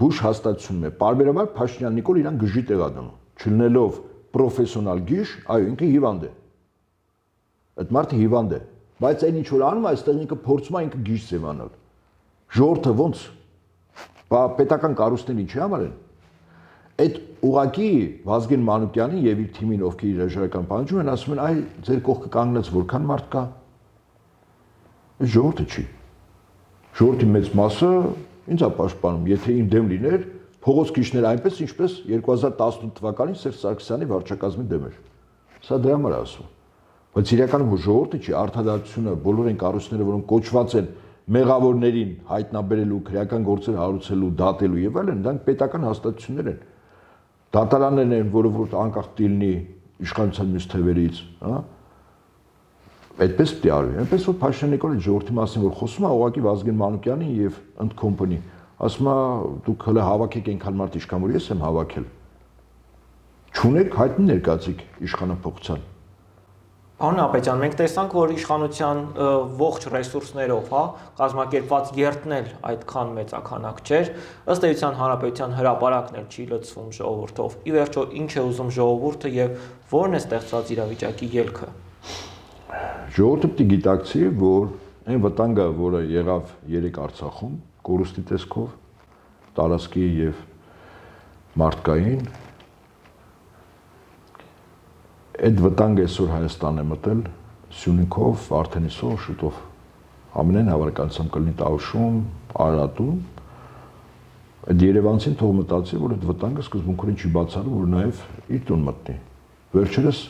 Բուշ հաստատությունն է։ Պարբերաբար Փաշինյան Նիկոլ իրան գժի տեղ ադնում, չլնելով պրոֆեսիոնալ գիժ, այո, ինքը հիվանդ է։ Այդ մարդը հիվանդ է, բայց այն ինչ որ անում է, այստեղ ինքը փորձում է ինքը գիժ ձևանալ։ Ժողովրդը ոնց բա պետական կառույցներին չի համար են։ Այդ ուղակի Վազգեն Մանուկյանին եւ իր թիմին, ովքեր իր հրաժարական պահանջում են, ասում են, այ ձեր կողքը կանգնած որքան մարդ կա։ Ժողովրդը չի։ Ժողովրդի մեծ մասը Ինչ է պաշտպանում, եթե իմ դեմ լիներ փողոց քիշներ այնպես ինչպես 2018 թվականին Սերժ Սարգսյանի վարչակազմի դեմ էր։ Սա դրա համար ասում։ Բայց իրականում ժողովուրդը չի արդարացությունը բոլոր այն կառույցները, որոնք կոչված են մեղավորներին հայտնաբերելու, քրեական գործեր հարուցելու, դատելու եւ այլն, դրանք պետական հաստատություններ են։ Դատարաններն են, որը որ անկախ դիլնի իշխանության մյուս թևերից, հա, այդպես պետք է արվի։ Այնպես որ Փաշյան Նիկոլի ժողովրդի մասին որ խոսում է ուղակի Վազգեն Մանուկյանին եւ ընդ կոմպանի, ասում է դուք հələ հավաքեք այնքան մարդ իշքան որ ես եմ հավաքել։ Չունեք հայտնի ներկայացիք իշխանապողցան։ Պարոն Ապետյան, մենք տեսանք, որ իշխանության ողջ ռեսուրսներով, հա, կազմակերպված երթնել այդքան մեծականակ չէր։ Ըստ էության հանրապետության հրաապարակն էլ չի լծվում ժողովրդով։ Ի վերջո, ինչ է ուզում ժողովուրդը եւ ո՞րն է ստեղծված իրավիճակի ելքը։ Ժողովուրդը պիտի գիտակցի, որ այն վտանգը, որը եղավ երեք Արցախում, կորուստի տեսքով, տարածքի եւ մարդկային այդ վտանգը այսօր Հայաստան է մտել Սյունիքով, Վարդենիսով, շուտով ամենայն հավանականությամբ կլինի Տավուշում, Արարատում։ Այդ Երևանցին թող մտածի, որ այդ վտանգը սկզբունքորեն չի բացառում, որ նաև իր տուն մտնի։ Վերջերս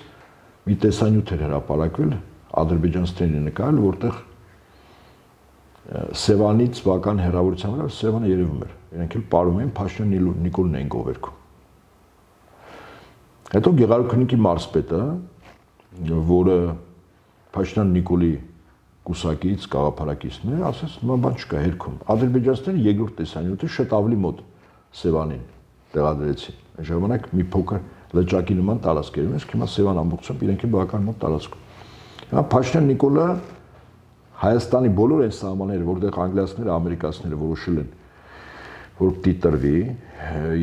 մի տեսանյութ էր հրապարակվել Ադրբեջանստանի նկարել, որտեղ Սևանից վական հերավորության վրա Սևանը երևում էր։ Իրենք էլ ապարում էին Փաշյան Նիկոլն էին գովերքում։ Հետո Գեղարքունիքի մարզպետը, որը Փաշինյան Նիկոլի կուսակից, գաղափարակիցն է, ասաց, նման բան չկա երկում։ Ադրբեջանցիները երկրորդ տեսանյութը շատ ավելի մոտ Սևանին տեղադրեցին։ Այն ժամանակ մի փոքր լճակի նման տարածք էր, իսկ հիմա Սևան ամբողջությամբ իրենք են բավական մոտ տարածքում։ Հիմա Փաշինյան Նիկոլը Հայաստանի բոլոր այն սահմանները, որտեղ անգլիացիները, ամերիկացիները որոշել են, որ պիտի տրվի,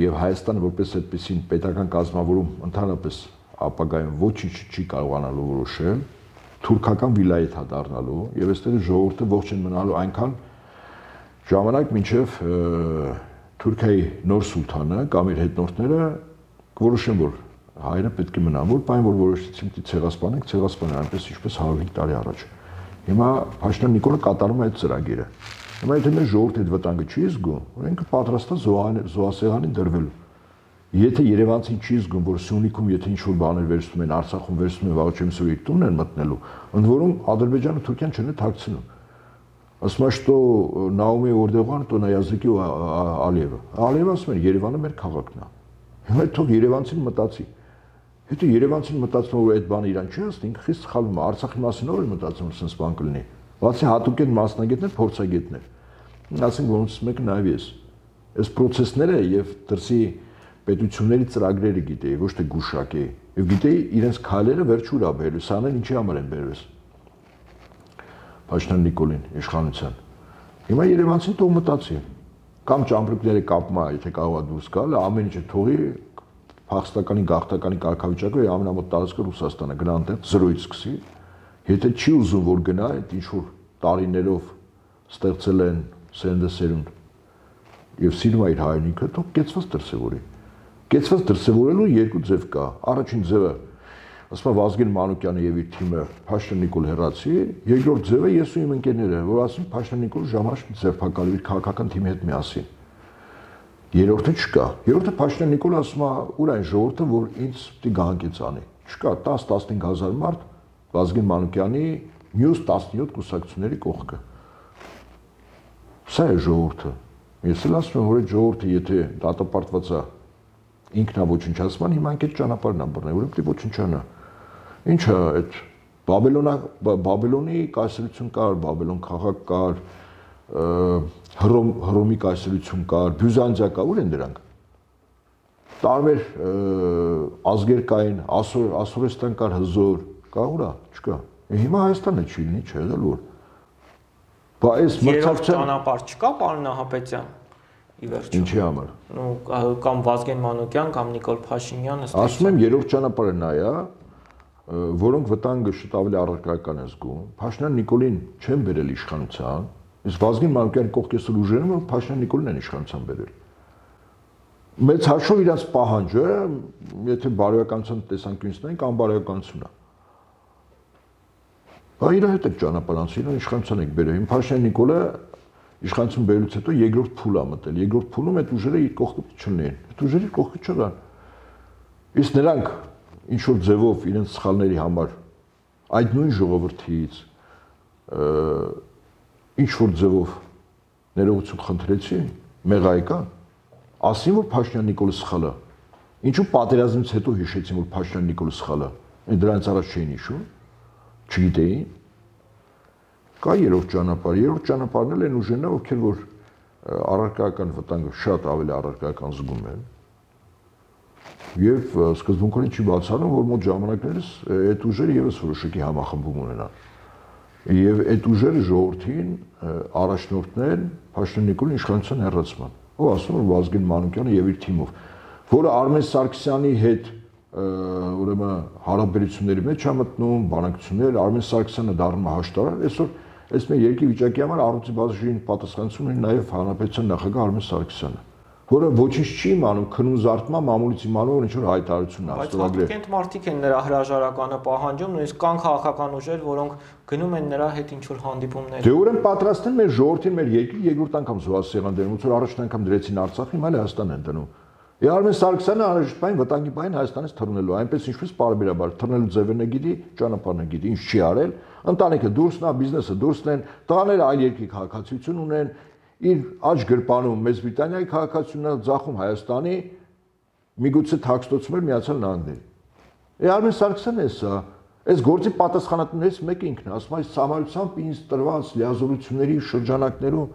եւ Հայաստանը որպես այդպեսին պետական կազմավորում ընդհանրապես ապագայում ոչինչ չի կարողանալու որոշել, թուրքական վիլայեթ հա դառնալու եւ այստեղ ժողովուրդը ողջ են մնալու այնքան ժամանակ մինչեւ Թուրքիայի նոր սուլթանը կամ իր հետնորդները որոշեն որ հայրը պետք է մնա, որ բան որ որոշեցին պիտի ցեղասպանենք, ցեղասպանել այնպես ինչպես 105 տարի առաջ։ Հիմա Փաշինյան Նիկոլը կատարում է այդ ծրագիրը։ Հիմա եթե մեր ժողովուրդը այդ վտանգը չի զգում, ինքը պատրաստ է զոհասեղանին դրվելու։ Եթե Երևանցին չի զգում, որ Սյունիքում եթե ինչ-որ բաներ վերցնում են, Արցախում վերցնում են, վաղ չեմ սուրի տուն են մտնելու, ընդ որում Ադրբեջանը Թուրքիան չեն թաքցնում։ Ասում է, что Նաումի Օրդեղան, то на языке у Алиева։ Ալիևը ասում է, Երևանը մեր քաղաքն է։ Հիմա թող Երևանցին մտածի։ Հետո Երևանցին մտածում որ այդ բանը իրան չի ինքը խիստ սխալվում է։ Արցախի մասին ով է մտածում, որ sense բան կլինի։ Բացի հատուկ են մասնագետներ, փորձագետներ ասենք որոնց մեկը նաև ես։ Այս process-ները եւ դրսի պետությունների ծրագրերը գիտեի, ոչ թե գուշակեի։ Եվ գիտեի իրենց քայլերը վերջուր ա բերելու, սանել ինչի համար են բերվես։ Պաշտան Նիկոլին իշխանության։ Հիմա Երևանցին թող մտածի։ Կամ ճամպրուկները կապմա, եթե կարող է դուրս գալ, ամեն ինչը թողի փախստականի գաղթականի կարգավիճակը ամենամոտ տարածքը Ռուսաստանը գնա այնտեղ 0-ից սկսի։ Եթե չի ուզում որ գնա, այդ ինչ որ տարիներով ստեղծել են սերնդը սերունդ եւ սիրում է իր հայրենիքը, թող կեցված դրսևորի։ Կեցված դրսևորելու երկու ձև կա։ Առաջին ձևը ասում է Վազգեն Մանուկյանը եւ իր թիմը Փաշտան Նիկոլ Հերացի, երկրորդ ձևը ես ու իմ ընկերները, որ ասում Փաշտան Նիկոլ ժամանակ ձերբակալի իր քաղաքական թիմի հետ միասին։ Երրորդը չկա։ Երրորդը Փաշտան Նիկոլ ասում է, ուր այն ժողովուրդը, որ ինձ պիտի գանկից անի։ Չկա 10-15000 մարդ Վազգեն Մանուկյանի մյուս 17 կուսակցությունների կողքը Սա է ժողովուրդը։ Ես էլ ասում եմ, որ այդ ժողովուրդը եթե դատապարտված է ինքնաոչնչացման, հիմա ինքն այդ ճանապարհն ամբռնել, որ պետք է ոչնչանա։ Ինչա այդ Բաբելոնա Բաբելոնի կայսրություն կար, Բաբելոն քաղաք կար, Հռոմ Հռոմի կայսրություն կար, Բյուզանդիա կար, ուր են դրանք։ Տարբեր ազգեր կային, Ասոր Ասորեստան կար, Հզոր, կա ուրա, չկա։ Հիմա Հայաստանը չի լինի, չէ՞ դեռ որ Բա այս մրցակցության ճանապարհ չկա, պարոն Նահապետյան։ Ի վերջո։ Ինչի համար։ Ну, կամ Վազգեն Մանուկյան, կամ Նիկոլ Փաշինյան, ըստ Ասում եմ, երրորդ ճանապարհը նա է, որոնք վտանգը շատ ավելի առարկայական է զգում։ Փաշինյան Նիկոլին չեն բերել իշխանության, իսկ Վազգեն Մանուկյանի կողքեսը ուժերը, որ Փաշինյան Նիկոլին են իշխանության բերել մեծ հաշվով իրանց պահանջը, եթե բարոյականության տեսանկյունից նայենք, անբարոյականությունն է։ Բա իր հետ եք ճանապարհանցի, իրան իշխանության եք բերել։ Փաշյան Նիկոլը իշխանություն բերելուց հետո երկրորդ փուլ է մտել։ Երկրորդ փուլում այդ ուժերը իր կողքը չլինեն։ Այդ ուժերը իր կողքը չկան։ Իսկ նրանք ինչ որ ձևով իրենց սխալների համար այդ նույն ժողովրդից ինչ որ ձևով ներողություն խնդրեցին, մեղայկան, ասին որ Փաշյան Նիկոլը սխալ է։ Ինչու պատերազմից հետո հիշեցին որ Փաշյան Նիկոլը սխալ է։ Այն դրանից առաջ չէին հիշում չգիտեին։ Կա երրորդ ճանապարհ, երրորդ ճանապարհն էլ են ուժենա, ովքեր որ առարկայական վտանգը շատ ավելի առարկայական զգում են։ Եվ սկզբունքորեն չի բացառում, որ մոտ ժամանակներս այդ ուժերը եւս որոշակի համախմբում ունենան։ Եվ այդ ուժերը ժողովրդին առաջնորդներ Փաշինյան Նիկոլի իշխանության հերացման։ Ով ասում որ Վազգեն Մանուկյանը եւ իր թիմով, որը Արմեն Սարգսյանի հետ ուրեմն հարաբերությունների մեջ է մտնում, բանակցություններ, Արմեն Սարգսյանը դառնում է հաշտարար, այսօր այս մեր երկի վիճակի համար առողջի բաժին պատասխանատվություն ունի նաև հանրապետության նախագահ Արմեն Սարգսյանը որը ոչինչ չի իմանում քնուն զարտման մամուլից իմանում որ ինչ որ հայտարարություն է ստորագրել։ Բայց կենտ մարդիկ են նրա հրաժարականը պահանջում, նույնիսկ կան քաղաքական ուժեր, որոնք գնում են նրա հետ ինչ որ հանդիպումներ։ Դե ուրեմն պատրաստ են մեր ժողովրդին մեր երկրի երկրորդ անգամ զուգահեռ սեղան դնում, որ առաջին անգամ դրեցին Արցախ, հիմա Լեհաստան են դնում։ Արմեն Սարգսյանը անհրաժեշտային վտանգի բային Հայաստանից թռնելու, այնպես ինչպես բարբերաբար թռնելու ձևերն է գիտի, ճանապարհն է գիտի, ինչ չի արել, ընտանիքը դուրսն է, բիզնեսը դուրսն են, տղաները այլ երկրի քաղաքացիություն ունեն, իր աճ գրպանում Մեծ Բրիտանիայի քաղաքացիությունն է ձախում Հայաստանի, միգուցե թաքստոցում էր Միացյալ Նահանգների։ Է Արմեն Սարգսյանն է սա, այս գործի պատասխանատուներից մեկը ինքն է, ասում է համալությամբ ինձ տրված լիազորությունների շրջանակներում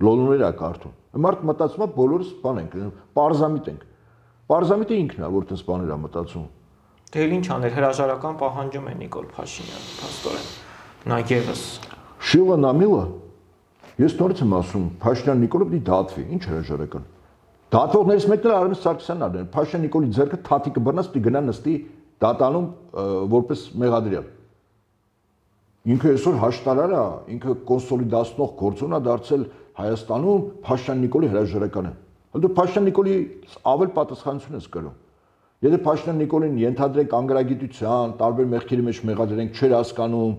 լոլուներ է կարդում։ Մարդ մտածում է բոլորս բան ենք, պարզամիտ ենք։ Պարզամիտը ինքն է, որ տես բաներ է մտածում։ Դե ինչ աներ, հրաժարական պահանջում է Նիկոլ Փաշինյանը, փաստորեն։ Նա եւս Շիլը նամիլը Ես նորից եմ ասում, Փաշինյան Նիկոլը պիտի դատվի, ինչ հրաժարական։ Դատողներից մեկն էլ Արմեն Սարգսյանն ալեն։ Փաշինյան Նիկոլի ձեռքը թաթիկը բռնած պիտի գնա նստի դատանում որպես մեղադրյալ։ Ինքը այսօր հաշտարար է, ինքը կոնսոլիդացնող գործոն է դարձել Հայաստանում Փաշինյան Նիկոլի հրաժարականը։ Դու Փաշինյան Նիկոլի ավել պատասխանություն ես կրում։ Եթե Փաշինյան Նիկոլին ենթադրենք անգրագիտության, տարբեր մեղքերի մեջ մեղադրենք, չէր հասկանում,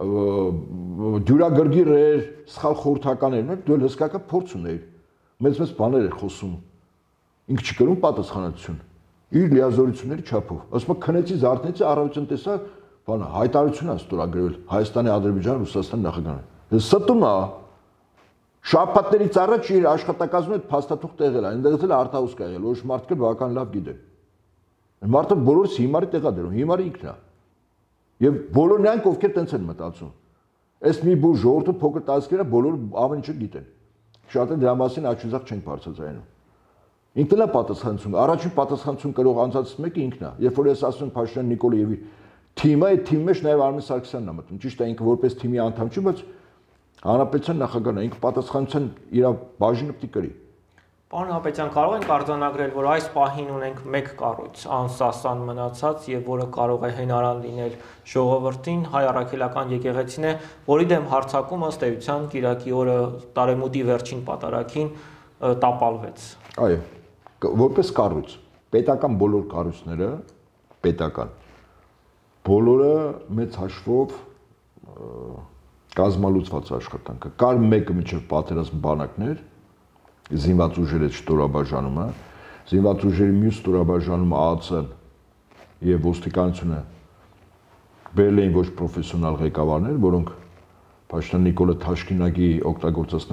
դյուրագրգիռ էր, սխալ խորհրդական էր, դու հսկական փորձ ուներ։ Մեծ-մեծ բաներ էր խոսում։ Ինքը չի կրում պատասխանատվություն իր լիազորությունների չափով։ Ասում է քնեցի զարթնեցի առավոտյան տեսա բանը հայտարարություն է ստորագրել Հայաստանի, Ադրբեջան, Ռուսաստան նախագահանը։ Ստում է Շաբաթներից առաջ իր աշխատակազմում այդ փաստաթուղթ տեղել է, այնտեղից էլ արտահուս կա եղել, որ մարդիկ բավական լավ գիտեն։ Մարդը բոլորս հիմարի տեղա դրում, հիմարը ինքն է։ Եվ բոլոր նրանք ովքեր տենց են մտածում։ Այս մի բու ժողովուրդը փոքր տասկերը բոլոր ամեն ինչը գիտեն։ Շատը դրա մասին աչուզախ չեն բարձրացնում։ Ինքն է պատասխանություն։ Առաջին պատասխանություն կրող անձածից մեկը ինքն է։ Երբ որ ես ասում Փաշինյան Նիկոլոյևի թիմը, այդ թիմի մեջ նաև Արմեն Սարգսյանն է մտնում։ Ճիշտ է, ինքը որպես թիմի անդամ չի, բայց Հանրապետության նախագահն է, ինքը պատասխանության իր բաժինը պիտի կրի։ Պարոն Հապետյան, կարող ենք արձանագրել, որ այս պահին ունենք մեկ կառույց, անսասան մնացած եւ որը կարող է հենարան լինել ժողովրդին, հայ առաքելական եկեղեցին է, որի դեմ հարցակում ըստ էության Կիրակի օրը Տարեմուտի վերջին պատարակին տապալվեց։ Այո, որպես կառույց, պետական բոլոր կառույցները, պետական բոլորը մեծ հաշվով կազմալուծված աշխատանքը։ Կար մեկը միջև պատերազմ բանակներ, զինված ուժերի շտորաբաժանումը, զինված ուժերի մյուս շտորաբաժանումը ԱԱՑ-ը եւ ոստիկանությունը բերել էին ոչ պրոֆեսիոնալ ղեկավարներ, որոնք Փաշտան Նիկոլը Թաշկինակի օգտագործած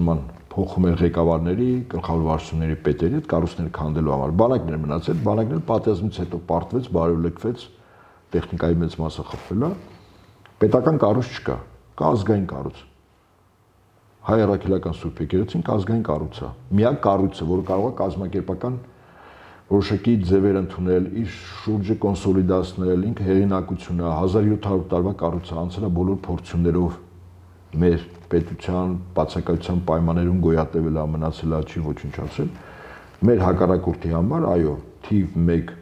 փոխում էր ղեկավարների, գլխավոր վարչությունների պետերի հետ կառույցները քանդելու համար։ Բանակներ մնացել, բանակները պատերազմից հետո պարտվեց, բարևլեկվեց, տեխնիկայի մեծ մասը խփվել է։ Պետական կառույց չկա կա ազգային կառույց։ Հայ առաքելական Սուրբ Եկեղեցին ազգային կառույց է։ Միակ կառույցը, որը կարող է կազմակերպական որոշակի ձևեր ընդունել, իր շուրջը կոնսոլիդացնել, ինքը հեղինակությունը 1700 տարվա կառույցը անցել է բոլոր փորձություններով մեր պետության բացակայության պայմաններում գոյատևել է, մնացել է, չի ոչնչացել։ Մեր հակառակորդի համար, այո, թիվ 1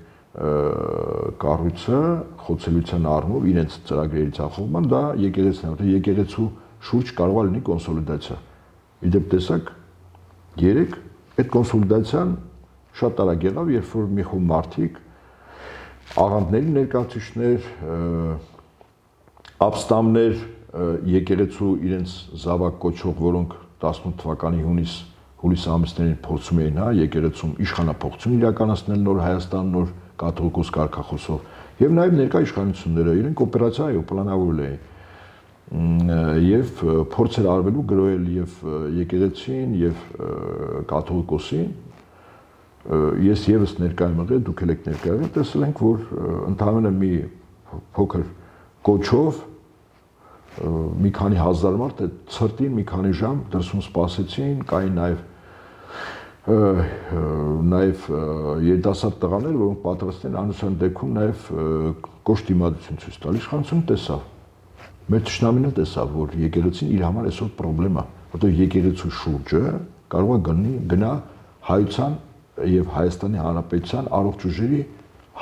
կառույցը խոցելիության առումով իրենց ծրագրերի ցախողման դա եկեղեցին է, եկեղեցու շուրջ կարող լինի կոնսոլիդացիա։ Իդեպ տեսակ 3 այդ կոնսոլիդացիան շատ արագ եղավ, երբ որ մի խումբ մարդիկ աղանդների ներկայացուցիչներ, ապստամներ եկեղեցու իրենց զավակ կոչող, որոնք 18 թվականի հունիս հուլիս ամիսներին փորձում էին, հա, եկեղեցում իշխանապողություն իրականացնել նոր Հայաստան, նոր կաթողիկոս կարգախոսով եւ նաեւ ներկա իշխանությունները իրենք օպերացիա այո պլանավորել էին եւ փորձեր արվելու գրոել եւ եկեղեցին եւ կաթողիկոսին ես եւս ներկայ եմ եղել դուք եք ներկայ եղել տեսել ենք որ ընդհանրապես մի փոքր կոչով մի քանի հազար մարդ այդ ցրտին մի քանի ժամ դրսում սպասեցին կային նաեւ նաև երիտասարդ տղաներ, որոնք պատրաստ են անուսան դեպքում նաև կոշտ դիմադրություն ցույց տալ։ Իշխանությունը տեսավ։ Մեր ճշնամինը տեսավ, որ եկեղեցին իր համար այսօր խնդրեմ է, որտեղ եկեղեցու շուրջը կարող է գնի գնա հայության եւ Հայաստանի Հանրապետության առողջ ուժերի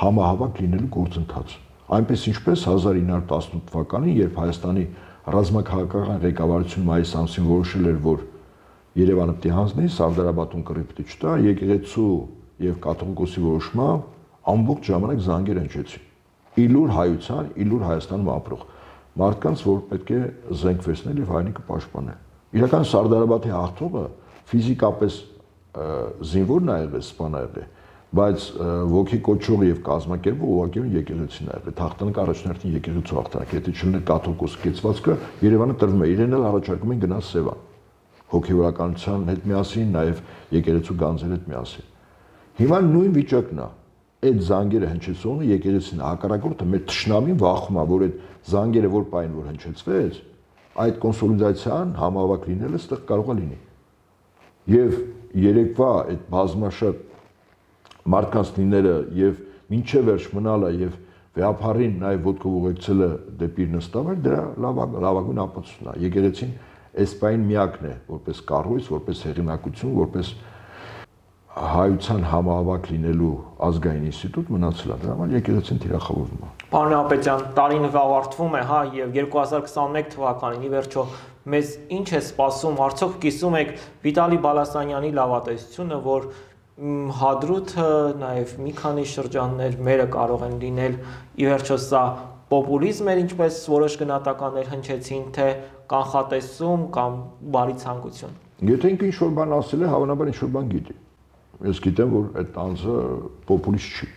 համահավաք լինելու գործընթաց։ Այնպես ինչպես 1918 թվականին, երբ Հայաստանի ռազմաքաղաքական ղեկավարությունը մայիս ամսին որոշել էր, որ Երևանը պիտի հանձնի Սարդարաբատուն կռի պիտի չտա, եկեղեցու եւ կաթողիկոսի որոշմամբ ամբողջ ժամանակ զանգեր հնչեցին։ Իլուր հայության, իլուր Հայաստանում ապրող մարդկանց, որ պետք է զենքվեցնել եւ հայնիկը պաշտպանել։ Իրական Սարդարաբատի հաղթողը ֆիզիկապես զինվորն ա եղել, սպան ա եղել, բայց ոգի կոչող եւ կազմակերպող ուղղակի եկեղեցին ա եղել։ Թախտանք առաջնորդին եկեղեցու հաղթանակ, եթե չլիներ կաթողիկոս կեցվածքը, Երևանը տրվում է, իրեն էլ առաջարկում են գնալ Սևան հոգեվորականության հետ միասին, նաև եկեղեցու գանձերի հետ միասին։ Հիմա նույն վիճակն է։ Այդ զանգերը հնչեցողը եկեղեցին հակառակորդը մեր ճշնամին վախում է, որ այդ զանգերը որ պայն որ հնչեցվեց, այդ կոնսոլիդացիան համավակ լինելը ստեղ կարող է լինի։ Եվ երեկվա այդ բազմաշատ մարդկանց լինելը եւ ինչե վերջ մնալը եւ վեհապարին նաև ոդկով ուղեկցելը դեպի նստավեր դրա լավագույն ապացույցն է։ Եկեղեցին էսպայն միակն է, որպես կառույց, որպես հեղինակություն, որպես հայության համահավաք լինելու ազգային ինստիտուտ մնացել է։ Դրա համար եկեղեցին թիրախավորվում է։ Պարոն Ապետյան, տարին ավարտվում է, հա, եւ 2021 թվականին ի վերջո մեզ ինչ է սպասում, արդյոք կիսում եք Վիտալի Բալասանյանի լավատեսությունը, որ հադրութը նաև մի քանի շրջաններ մերը կարող են լինել ի վերջո սա պոպուլիզմ էր, ինչպես որոշ գնահատականներ հնչեցին, թե կանխատեսում կամ բարի ցանկություն։ Եթե ինքը ինչ-որ բան ասել է, հավանաբար ինչ-որ բան գիտի։ Ես գիտեմ, որ այդ անձը պոպուլիստ չի։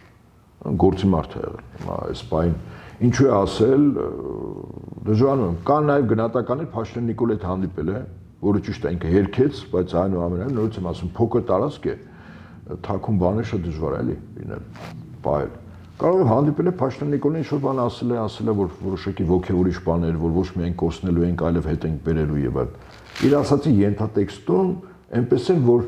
Գործի մարդ է եղել։ Հիմա այս բան ինչու է ասել, դժվարում եմ։ Կան նաև գնահատականներ Փաշտեն Նիկոլ հետ հանդիպել է, որը ճիշտ է ինքը երկեց, բայց այնուամենայնիվ նորից եմ ասում, փոքր տարածք է, թակում բաներ շատ դժվար է էլի լինել, բայել կարող է հանդիպել է Փաշտան Նիկոլին ինչ-որ բան ասել է, ասել է, որ որոշակի ոգևորիչ բաներ, որ ոչ միայն կոսնելու ենք, այլև հետ ենք բերելու եւ այլ։ Իր ասացի ենթատեքստում այնպես են, որ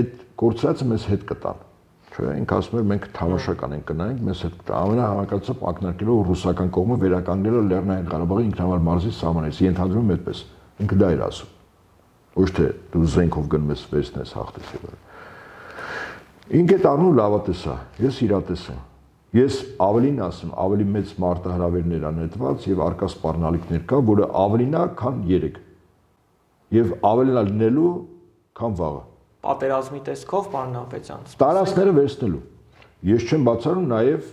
այդ կորցրածը մեզ հետ կտան։ Չէ, ինք ասում էր մենք թավաշական ենք կնայենք, մեզ հետ կտա։ Ամենահամակացած ակնարկելով ռուսական կողմը վերականգնելով Լեռնային Ղարաբաղի ինքնավար մարզի սահմանից։ Ենթադրում եմ այդպես։ Ինքը դա էր ասում։ Ոչ թե դու զենքով գնում ես վերցնես հաղթես եւ այլ։ Ինքը տառնու լավատեսա, ես իրատես եմ Ես ավելին ասում, ավելի մեծ մարտահրավերներ անետված եւ արկա սպառնալիքներ կա, որը ավելին է, քան 3։ Եվ ավելին է լինելու, քան վաղը։ Պատերազմի տեսքով պարոն Ապետյան։ Տարածքները վերցնելու։ Ես չեմ բացառում նաև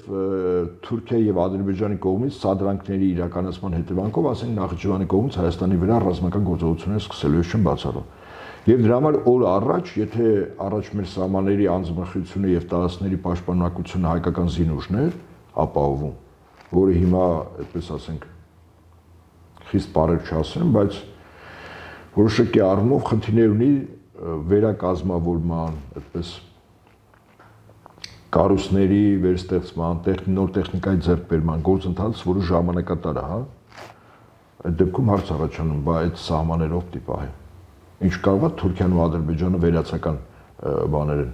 Թուրքիայի եւ Ադրբեջանի կողմից սադրանքների իրականացման հետևանքով, ասենք Նախիջևանի կողմից Հայաստանի վրա ռազմական գործողություններ սկսելու ես չեմ բացառում։ Եվ դրա համար օր առաջ, եթե առաջ մեր սահմանների անձնախիությունը եւ տարածքների պաշտպանակությունը հայկական զինուժներ ապահովում, որը հիմա, այդպես ասենք, խիստ բարեր չասեմ, բայց որոշակի առումով խնդիրներ ունի վերակազմավորման, այդպես կառույցների վերստեղծման, նոր տեխնիկայի ձեռքբերման գործընթաց, որը ժամանակատար է, հա։ Այդ դեպքում հարց առաջանում, բա այդ սահմաներով տիպահ է ինչ կարող է Թուրքիան ու Ադրբեջանը վերացական բաներ են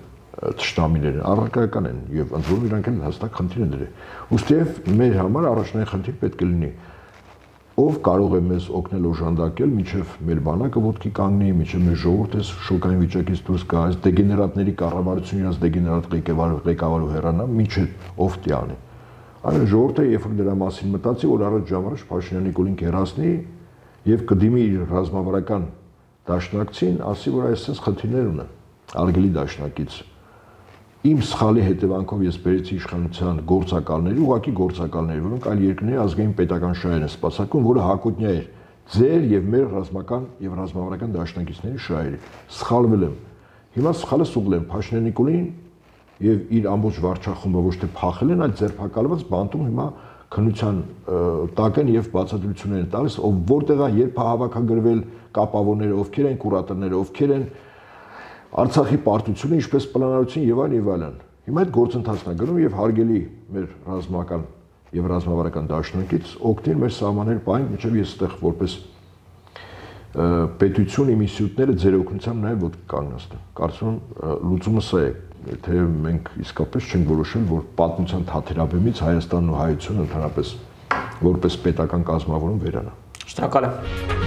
ճշտամիներ են, առարկայական են եւ ընդ որում իրանք են հստակ խնդիր են դրել։ Ոստիև մեր համար առաջնային խնդիր պետք է լինի ով կարող է մեզ օգնել օժանդակել, միջև մեր բանակը ոտքի կանգնի, միջև մեր ժողովուրդը շոկային վիճակից դուրս գա, այս դեգեներատների կառավարությունը իրաց դեգեներատ ղեկավար ղեկավարու հեռանա, միջև ով տիանի։ Այն ժողովուրդը երբ դրա մասին մտածի, որ առաջ ժամանակ Փաշինյանի կոլին կերասնի եւ կդիմի իր ռազմավարական դաշնակցին ասի, որ այսպես խնդիրներ ունեմ, արգելի դաշնակից։ Իմ սխալի հետևանքով ես բերեցի իշխանության գործակալների, ուղակի գործակալների, որոնք այլ երկրների ազգային պետական շահեր են սպասարկում, որը հակոտնյա էր ձեր եւ մեր ռազմական եւ ռազմավարական դաշնակիցների շահերի։ Սխալվել եմ։ Հիմա սխալը սուղլ եմ Փաշինյան Նիկոլին եւ իր ամբողջ վարչախումբը ոչ թե փախել են, այլ ձերբակալված բանտում հիմա քնության տակ են եւ բացատրություններ են տալիս, ով որտեղա երբ հավաքագրվել կապավորները, ովքեր են կուրատորները, ովքեր են Արցախի պարտությունը, ինչպես պլանավորություն եւ այլ եւ այլն։ Հիմա այդ գործընթացն է գնում եւ հարգելի մեր ռազմական եւ ռազմավարական դաշնակից օգտին մեր սահմաններ պայն, ինչեւ ես այդտեղ որպես պետություն իմ ինստիտուտները ձեր օգնությամբ նաև ոտ կանգնեցնեն։ Կարծում եմ լուծումը սա է, թե մենք իսկապես չենք որոշել, որ պատմության թաթերաբեմից Հայաստանն ու հայությունը ընդհանրապես որպես պետական կազմավորում վերանա։ Շնորհակալ եմ։